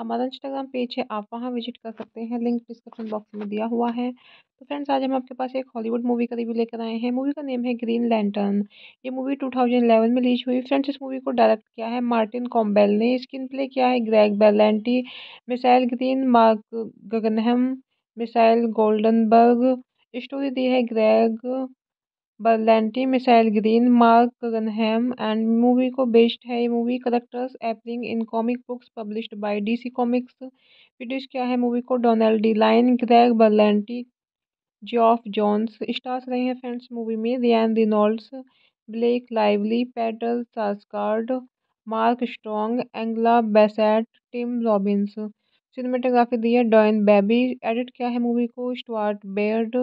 हमारा इंस्टाग्राम पेज है, आप वहाँ विज़िट कर सकते हैं. लिंक डिस्क्रिप्शन बॉक्स में दिया हुआ है. तो फ्रेंड्स आज हम आपके पास एक हॉलीवुड मूवी का रिव्यू लेकर आए हैं. मूवी का नेम है ग्रीन लैंटर्न ये मूवी टू थाउज़ेंड में रिलीज़ हुई. फ्रेंड्स इस मूवी को डायरेक्ट किया है मार्टिन कॉम्बेल ने. स्क्रीन प्ले किया है Greg Berlanti Michael Green Mark Guggenheim Michael Goldenberg story दी है Greg Berlanti Michael Green, Mark Guggenheim, and movie को बेस्ड है ये movie. Characters appearing in comic books published by DC Comics. Produce किया है movie को Donald De Line, Greg Berlanti Geoff Johns. Stars रहे हैं friends movie में, Ryan Reynolds, Blake Lively Peter Sarsgaard, Mark Strong Angela Bassett, Tim Robbins. Cinematography दी है Dion Beebe. Edit किया है movie को स्टुअर्ट बेयर्ड।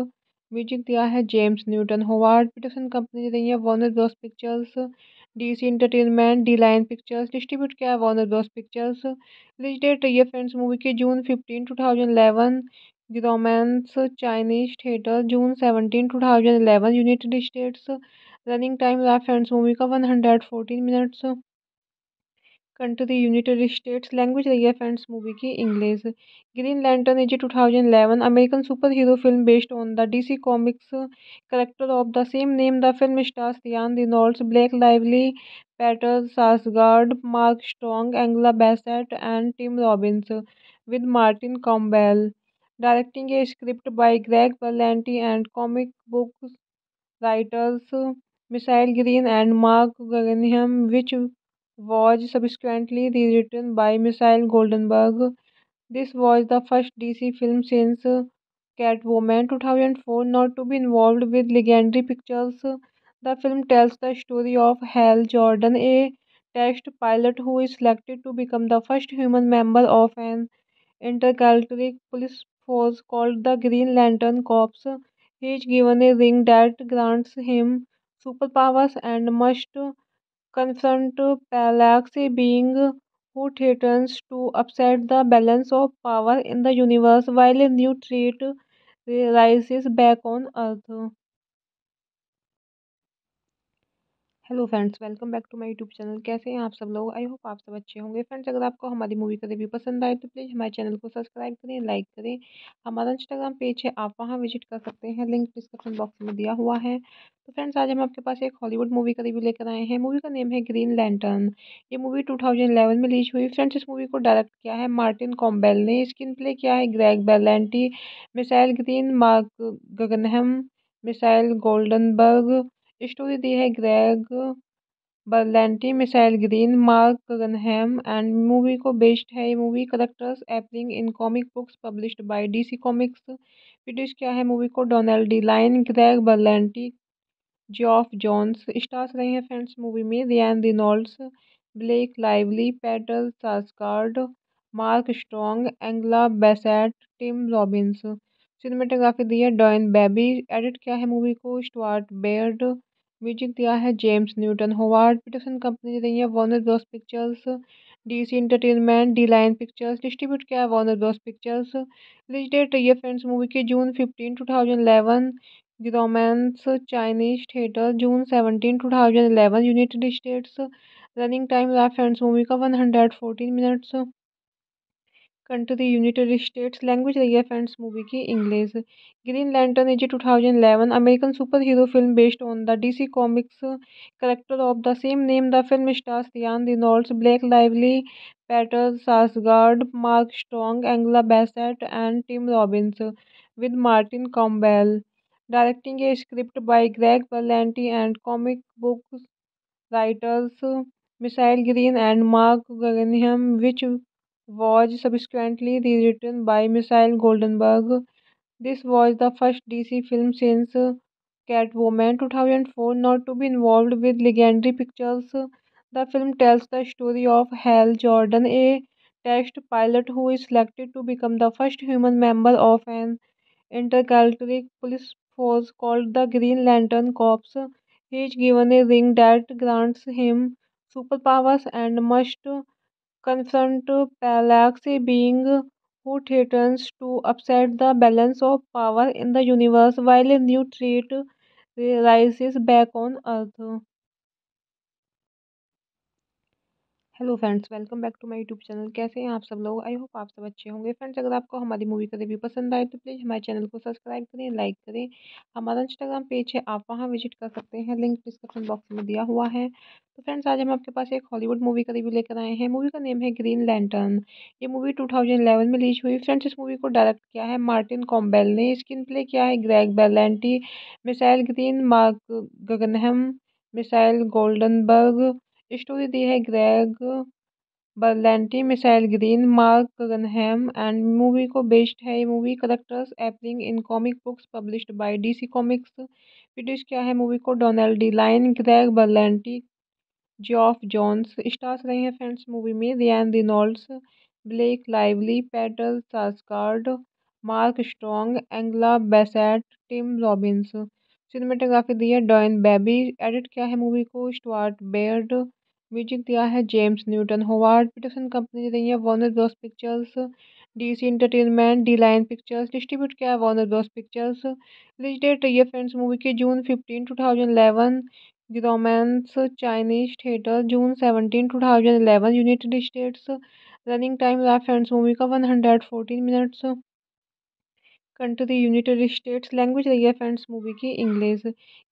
म्यूज़िक दिया है James Newton, Howard Peterson company रही है Warner Bros Pictures DC Entertainment De Line Pictures distribute किया है Warner Bros Pictures release date रही है फ्रेंड्स मूवी की June fifteen two thousand eleven Grauman's Chinese Theatre June seventeen two thousand eleven United States running time रहा friends movie का one hundred fourteen minutes country United States language रही है friends movie की English Green Lantern is two thousand eleven American super hero film based on the DC comics character of the same name the film stars Ryan Reynolds Blake Lively Peter Sarsgaard Mark Strong Angela Bassett and Tim Robbins with Martin Campbell directing a script by Greg Berlanti and comic book writers Michael Green and Mark Guggenheim, which was subsequently rewritten by Michael Goldenberg. This was the first DC film since Catwoman 2004 not to be involved with Legendary Pictures. The film tells the story of Hal Jordan, a test pilot who is selected to become the first human member of an intergalactic police force called the Green Lantern Corps. He is given a ring that grants him superpowers and must confront Parallax, being who threatens to upset the balance of power in the universe while a new threat rises back on Earth. Hello friends welcome back to my YouTube channel कैसे हैं आप सब लोग? I hope आप सब अच्छे होंगे. Friends अगर आपको हमारी मूवी का रिव्यू पसंद आए तो प्लीज़ हमारे चैनल को सब्सक्राइब करें लाइक करें. हमारा इंस्टाग्राम पेज है, आप वहाँ विज़िट कर सकते हैं. लिंक डिस्क्रिप्शन बॉक्स में दिया हुआ है. तो फ्रेंड्स आज हम आपके पास एक हॉलीवुड मूवी का रिव्यू लेकर आए हैं. मूवी का नेम है ग्रीन लैंटर्न ये मूवी टू थाउज़ेंड में रिलीज़ हुई. फ्रेंड्स इस मूवी को डायरेक्ट किया है मार्टिन कॉम्बेल ने. स्क्रीन प्ले किया है Greg Berlanti Michael Green Mark Guggenheim Michael Goldenberg story दी है Greg Berlanti Michael Green Mark Guggenheim and movie को बेस्ड है ये movie characters appearing in comic books published by DC comics produce किया है movie को Donald De Line Greg Berlanti Geoff Johns stars रहे हैं friends movie में Ryan Reynolds Blake Lively Peter Sarsgaard Mark Strong Angela Bassett Tim Robbins cinematography दी है Dion Beebe edit किया है movie को स्टुअर्ट बेयर्ड म्यूज़िक दिया है James Newton, Howard Peterson company दे रही है Warner Bros Pictures DC Entertainment De Line Pictures distribute किया है Warner Bros Pictures release date रही है फ्रेंड्स मूवी की June fifteen two thousand eleven romance Chinese theatre June seventeen two thousand eleven United States running time रहा friends movie का one hundred fourteen minutes country Unitary States language rear friends movie ki English. Green Lantern is a 2011 American superhero film based on the DC Comics character of the same name. The film stars Ryan Reynolds Blake Lively Peter Sarsgaard Mark Strong Angela Bassett and Tim Robbins with Martin Campbell. Directing a script by Greg Berlanti and comic book writers Michael Green and Mark Guggenheim which was subsequently rewritten by Michael Goldenberg. This was the first DC film since Catwoman 2004 not to be involved with Legendary Pictures. The film tells the story of Hal Jordan, a test pilot who is selected to become the first human member of an intergalactic police force called the Green Lantern Corps. He is given a ring that grants him superpowers and must confront Parallax, being who threatens to upset the balance of power in the universe while a new threat rises back on Earth. Hello friends welcome back to my YouTube channel कैसे हैं आप सब लोग? I hope आप सब अच्छे होंगे. Friends अगर आपको हमारी मूवी का रिव्यू पसंद आए तो प्लीज़ हमारे चैनल को सब्सक्राइब करें लाइक करें. हमारा इंस्टाग्राम पेज है, आप वहाँ विज़िट कर सकते हैं. लिंक डिस्क्रिप्शन बॉक्स में दिया हुआ है. तो फ्रेंड्स आज हम आपके पास एक हॉलीवुड मूवी का रिव्यू लेकर आए हैं. मूवी का नेम है ग्रीन लैंटर्न ये मूवी टू थाउज़ेंड में रिलीज़ हुई. फ्रेंड्स इस मूवी को डायरेक्ट किया है मार्टिन कॉम्बेल ने. स्क्रीन प्ले किया है Greg Berlanti Michael Green Mark Guggenheim Michael Goldenberg story दी है Greg Berlanti Michael Green, Mark Guggenheim, and movie को बेस्ड है ये movie. Characters appearing in comic books published by DC comics. Produce किया है movie को Donald De Line, Greg Berlanti Geoff Johns. Stars रहे हैं friends movie में, Ryan Reynolds, Blake Lively Peter Sarsgaard, Mark Strong, Angela Bassett, Tim Robbins. Cinematography दी है Dion Beebe edit किया है movie को स्टुअर्ट बेयर्ड म्यूज़िक दिया है James Newton Howard Peterson company दी है Warner Bros Pictures DC Entertainment De Line Pictures distribute किया है Warner Bros Pictures release date रही है फ्रेंड्स मूवी की June fifteen two thousand eleven romance Chinese theatre June seventeen two thousand eleven United States running time रहा friends movie का one hundred fourteen minutes country United States language रही है friends movie की English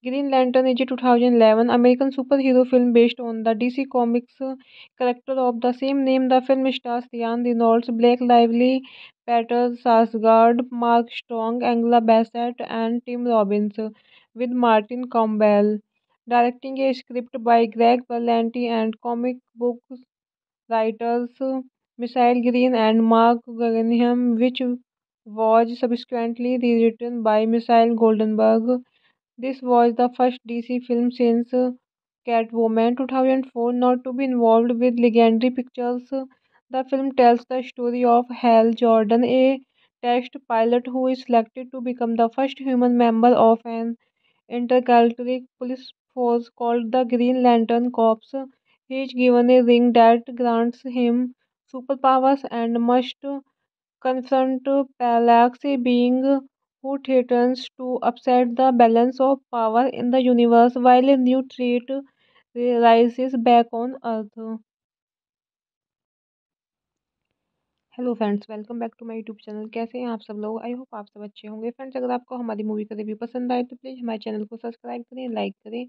Green Lantern is two thousand eleven American super hero film based on the DC comics character of the same name the film stars Ryan Reynolds Blake Lively Peter Sarsgaard Mark Strong Angela Bassett and Tim Robbins with Martin Campbell, directing a script by Greg Berlanti and comic book writers Michael Green and Mark Guggenheim, which was subsequently rewritten by Michael Goldenberg. This was the first DC film since Catwoman 2004 not to be involved with Legendary Pictures. The film tells the story of Hal Jordan, a test pilot who is selected to become the first human member of an intergalactic police force called the Green Lantern Corps. He is given a ring that grants him superpowers and must confront Parallax, being who threatens to upset the balance of power in the universe while a new threat rises back on Earth. Hello friends welcome back to my YouTube channel कैसे हैं आप सब लोग? I hope आप सब अच्छे होंगे. Friends अगर आपको हमारी मूवी का रिव्यू पसंद आए तो प्लीज़ हमारे चैनल को सब्सक्राइब करें लाइक करें.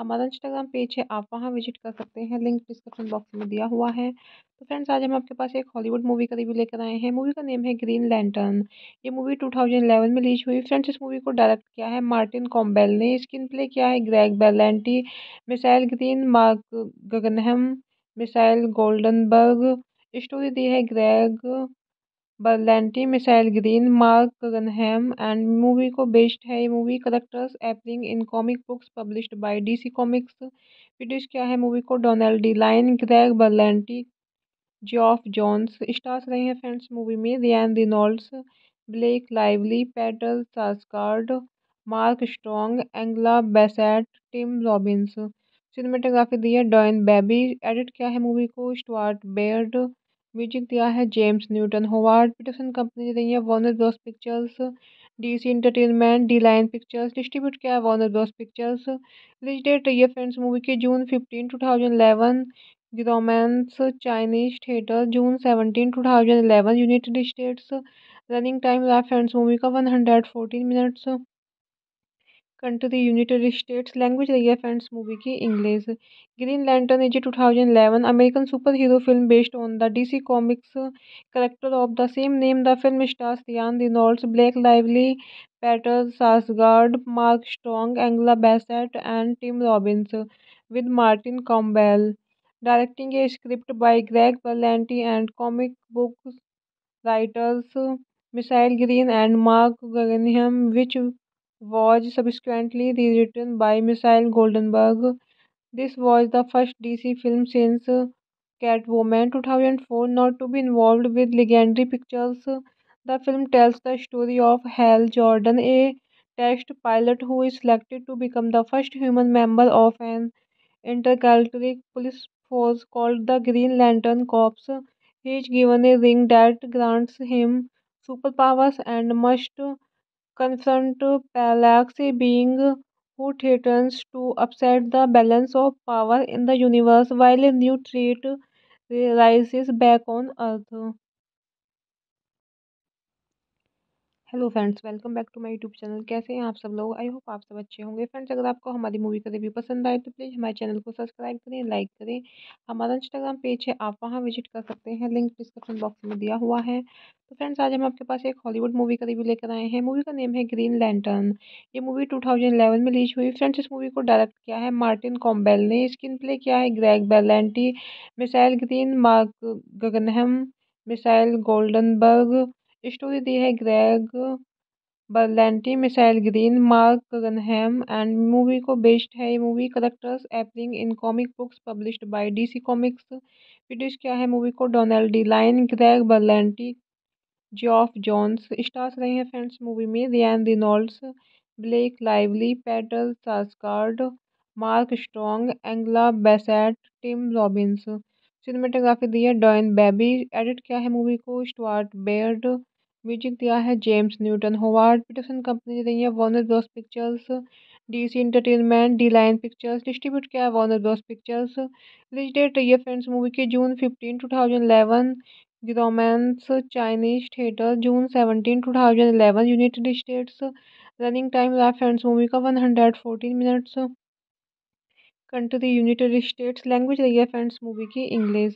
हमारा इंस्टाग्राम पेज है, आप वहाँ विज़िट कर सकते हैं. लिंक डिस्क्रिप्शन बॉक्स में दिया हुआ है. तो फ्रेंड्स आज हम आपके पास एक हॉलीवुड मूवी का रिव्यू लेकर आए हैं. मूवी का नेम है ग्रीन लैंटर्न ये मूवी टू थाउज़ेंड में रिलीज़ हुई. फ्रेंड्स इस मूवी को डायरेक्ट किया है मार्टिन कॉम्बेल ने. स्क्रीन प्ले किया है Greg Berlanti Michael Green Mark Guggenheim Michael Goldenberg story दी है Greg Berlanti Michael Green, Mark Guggenheim, and movie को बेस्ड है ये movie. Characters appearing in comic books published by DC comics. Produce किया है movie को Donald De Line, Greg Berlanti Geoff Johns. Stars रहे हैं friends movie में, Ryan Reynolds, Blake Lively Peter Sarsgaard, Mark Strong, Angela Bassett, Tim Robbins. Cinematography दी है Dion Beebe edit किया है movie को स्टुअर्ट बेयर्ड म्यूज़िक दिया है James Newton Howard Peterson company दी है Warner Bros Pictures DC Entertainment De Line Pictures distribute किया है Warner Bros Pictures release date रही है फ्रेंड्स मूवी की June fifteen two thousand eleven romance Chinese theatre June seventeen two thousand eleven United States running time रहा friends movie का one hundred fourteen minutes country United States language रही है friends movie की English Green Lantern is two thousand eleven American super hero film based on the DC comics character of the same name the film stars Ryan Reynolds Blake Lively Peter Sarsgaard Mark Strong Angela Bassett and Tim Robbins with Martin Campbell directing a script by Greg Berlanti and comic book writers Michael Green and Mark Guggenheim, which was subsequently rewritten by Michael Goldenberg. This was the first DC film since Catwoman 2004 not to be involved with Legendary Pictures. The film tells the story of Hal Jordan, a test pilot who is selected to become the first human member of an intergalactic police force called the Green Lantern Corps. He is given a ring that grants him superpowers and must confront a being who threatens to upset the balance of power in the universe while a new threat rises back on Earth. Hello friends, welcome back to my YouTube channel. कैसे हैं आप सब लोग? I hope आप सब अच्छे होंगे। Friends, अगर आपको हमारी मूवी का रिव्यू पसंद आए तो प्लीज़ हमारे चैनल को सब्सक्राइब करें, लाइक करें। हमारा इंस्टाग्राम पेज है, आप वहाँ विज़िट कर सकते हैं। लिंक डिस्क्रिप्शन बॉक्स में दिया हुआ है। तो फ्रेंड्स, आज हम आपके पास एक हॉलीवुड मूवी का रिव्यू लेकर आए हैं। मूवी का नेम है ग्रीन लैंटर्न। ये मूवी टू थाउज़ेंड में रिलीज़ हुई। फ्रेंड्स, इस मूवी को डायरेक्ट किया है मार्टिन कॉम्बेल ने। स्क्रीन प्ले किया है Greg Berlanti, Michael Green, Mark Guggenheim, Michael Goldenberg story दी है Greg Berlanti Michael Green, Mark Guggenheim, and movie को बेस्ड है ये movie. Characters appearing in comic books published by DC comics. Produce किया है movie को Donald De Line, Greg Berlanti Geoff Johns. Stars रहे हैं friends movie में, Ryan Reynolds, Blake Lively, Peter Sarsgaard, Mark Strong, Angela Bassett, Tim Robbins. Cinematography दी है Dion Beebe edit किया है movie को स्टुअर्ट बेयर्ड म्यूज़िक दिया है James Newton Howard Peterson company दी है Warner Bros Pictures DC Entertainment De Line Pictures distribute किया है Warner Bros Pictures release date रही है फ्रेंड्स मूवी की June fifteen two thousand eleven romance Chinese theatre June seventeen two thousand eleven United States running time friends movie का one hundred fourteen minutes country United States language रही है friends movie की English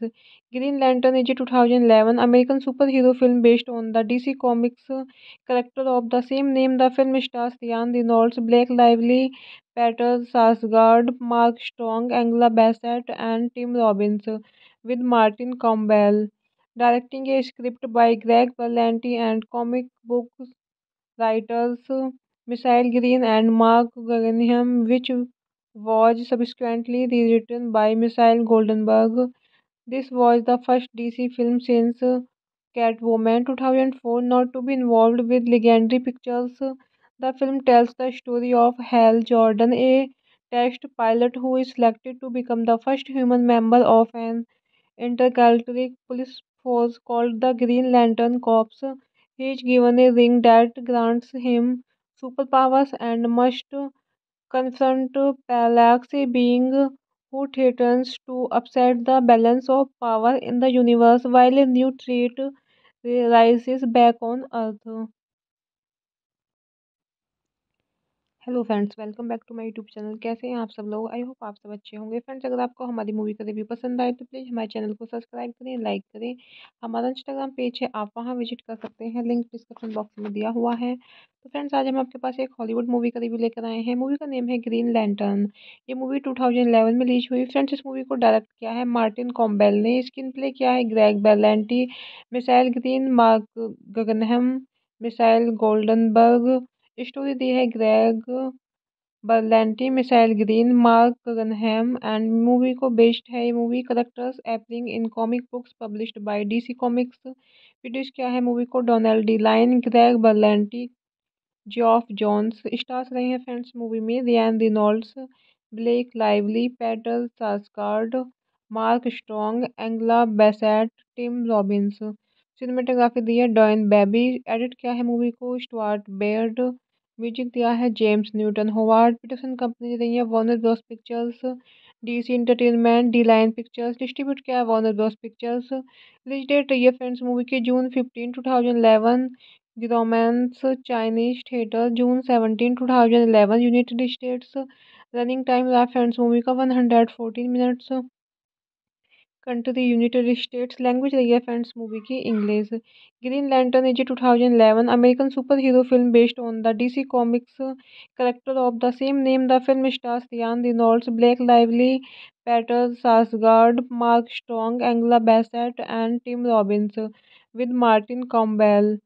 Green Lantern is two thousand eleven American super hero film based on the DC comics character of the same name the film stars Ryan Reynolds Blake Lively Peter Sarsgaard Mark Strong Angela Bassett and Tim Robbins with Martin Campbell directing a script by Greg Berlanti and comic book writers Michael Green and Mark Guggenheim, which was subsequently rewritten by Michael Goldenberg. This was the first DC film since Catwoman 2004 not to be involved with Legendary Pictures. The film tells the story of Hal Jordan, a test pilot who is selected to become the first human member of an intergalactic police force called the Green Lantern Corps. He is given a ring that grants him superpowers and must confront Parallax, being who threatens to upset the balance of power in the universe while a new threat rises back on Earth. Hello friends, welcome back to my YouTube channel. कैसे हैं आप सब लोग? I hope आप सब अच्छे होंगे। Friends, अगर आपको हमारी मूवी का रिव्यू पसंद आए तो प्लीज़ हमारे चैनल को सब्सक्राइब करें, लाइक करें। हमारा इंस्टाग्राम पेज है, आप वहाँ विज़िट कर सकते हैं। लिंक डिस्क्रिप्शन बॉक्स में दिया हुआ है। तो फ्रेंड्स, आज हम आपके पास एक हॉलीवुड मूवी का रिव्यू लेकर आए हैं। मूवी का नेम है ग्रीन लैंटर्न। ये मूवी टू थाउज़ेंड में रिलीज़ हुई। फ्रेंड्स, इस मूवी को डायरेक्ट किया है मार्टिन कॉम्बेल ने। स्क्रीन प्ले किया है Greg Berlanti, Michael Green, Mark Guggenheim, Michael Goldenberg story दी है Greg Berlanti Michael Green Mark Guggenheim and movie को बेस्ड है ये movie characters appearing in comic books published by DC comics produce किया है movie को Donald De Line Greg Berlanti Geoff Johns stars रहे हैं friends movie में Ryan Reynolds Blake Lively Peter Sarsgaard Mark Strong Angela Bassett Tim Robbins cinematography दी है Dion Beebe edit किया है movie को स्टुअर्ट बेयर्ड म्यूज़िक दिया है James Newton, Howard Peterson company दी है Warner Bros Pictures DC Entertainment De Line Pictures distribute किया है Warner Bros Pictures release date रही है फ्रेंड्स मूवी की June fifteen two thousand eleven romance Chinese theatre June seventeen two thousand eleven United States running time रहा friends movie का one hundred fourteen minutes country United States language रही है friends movie की English Green Lantern is two thousand eleven American super hero film based on the DC comics character of the same name the film stars Ryan Reynolds Blake Lively Peter Sarsgaard Mark Strong Angela Bassett and Tim Robbins with Martin Campbell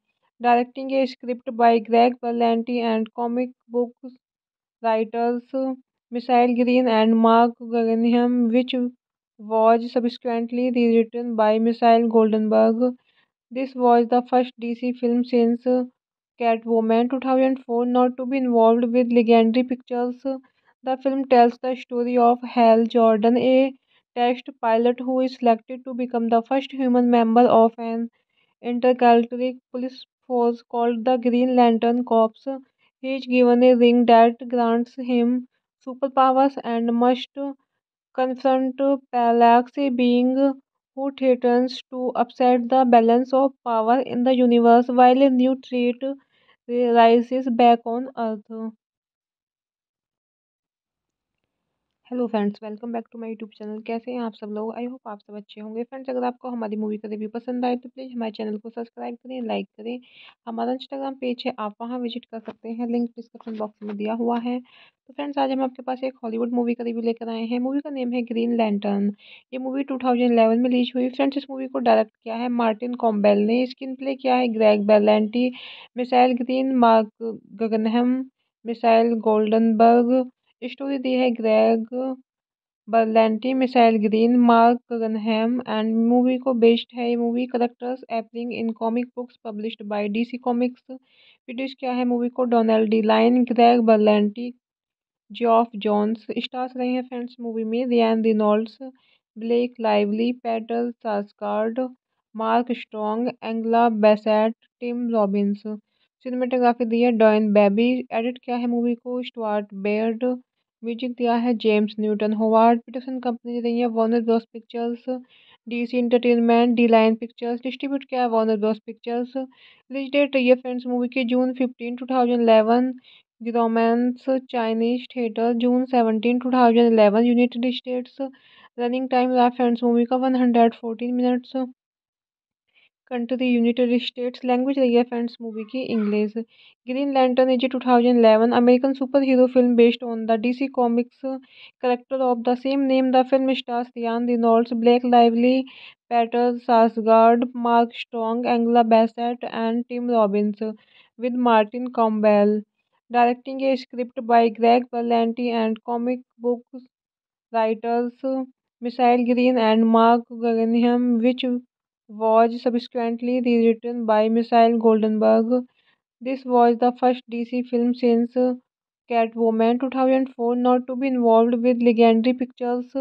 directing a script by Greg Berlanti and comic book writers Michael Green and Mark Guggenheim, which was subsequently rewritten by Michael Goldenberg. This was the first DC film since Catwoman 2004 not to be involved with Legendary Pictures. The film tells the story of Hal Jordan, a test pilot who is selected to become the first human member of an intergalactic police force called the Green Lantern Corps. He is given a ring that grants him superpowers and must confront Parallax, being who threatens to upset the balance of power in the universe while a new threat rises back on Earth. Hello friends, welcome back to my YouTube channel. कैसे हैं आप सब लोग? I hope आप सब अच्छे होंगे। Friends, अगर आपको हमारी मूवी का रिव्यू पसंद आए तो प्लीज़ हमारे चैनल को सब्सक्राइब करें, लाइक करें। हमारा इंस्टाग्राम पेज है, आप वहाँ विज़िट कर सकते हैं। लिंक डिस्क्रिप्शन बॉक्स में दिया हुआ है। तो फ्रेंड्स, आज हम आपके पास एक हॉलीवुड मूवी का रिव्यू लेकर आए हैं। मूवी का नेम है ग्रीन लैंटर्न। ये मूवी टू थाउज़ेंड में रिलीज़ हुई। फ्रेंड्स, इस मूवी को डायरेक्ट किया है मार्टिन कॉम्बेल ने। स्क्रीन प्ले किया है Greg Berlanti, Michael Green, Marc Guggenheim, Michael Goldenberg story दी है Greg Berlanti Michael Green Marc Guggenheim and movie को बेस्ड है ये movie characters appearing in comic books published by DC Comics produce किया है movie को Donald De Line Greg Berlanti Geoff Johns stars रहे हैं friends movie में Ryan Reynolds Blake Lively Peter Sarsgaard Mark Strong Angela Bassett Tim Robbins cinematography दी है Dion Beebe edit किया है movie को स्टुअर्ट बेयर्ड म्यूज़िक दिया है James Newton, Howard Peterson company रही है Warner Bros Pictures DC Entertainment De Line Pictures distribute किया है Warner Bros Pictures release date रही है फ्रेंड्स मूवी की June fifteen two thousand eleven Grauman's Chinese Theatre June seventeen two thousand eleven United States running time रहा friends movie का one hundred fourteen minutes country United States language रही है friends movie की English Green Lantern is two thousand eleven American superhero film based on the DC Comics character of the same name the film stars Ryan Reynolds Blake Lively Peter Sarsgaard Mark Strong Angela Bassett and Tim Robbins with Martin Campbell directing a script by Greg Berlanti and comic book writers Michael Green and Marc Guggenheim, which was subsequently rewritten by Michael Goldenberg. This was the first DC film since Catwoman 2004 not to be involved with Legendary Pictures.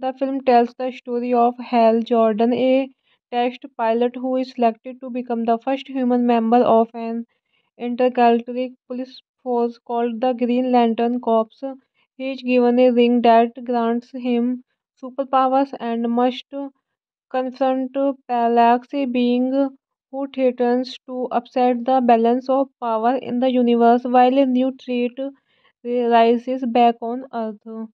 The film tells the story of Hal Jordan, a test pilot who is selected to become the first human member of an intergalactic police force called the Green Lantern Corps. He is given a ring that grants him superpowers and must confront Parallax, being who threatens to upset the balance of power in the universe while a new threat rises back on Earth.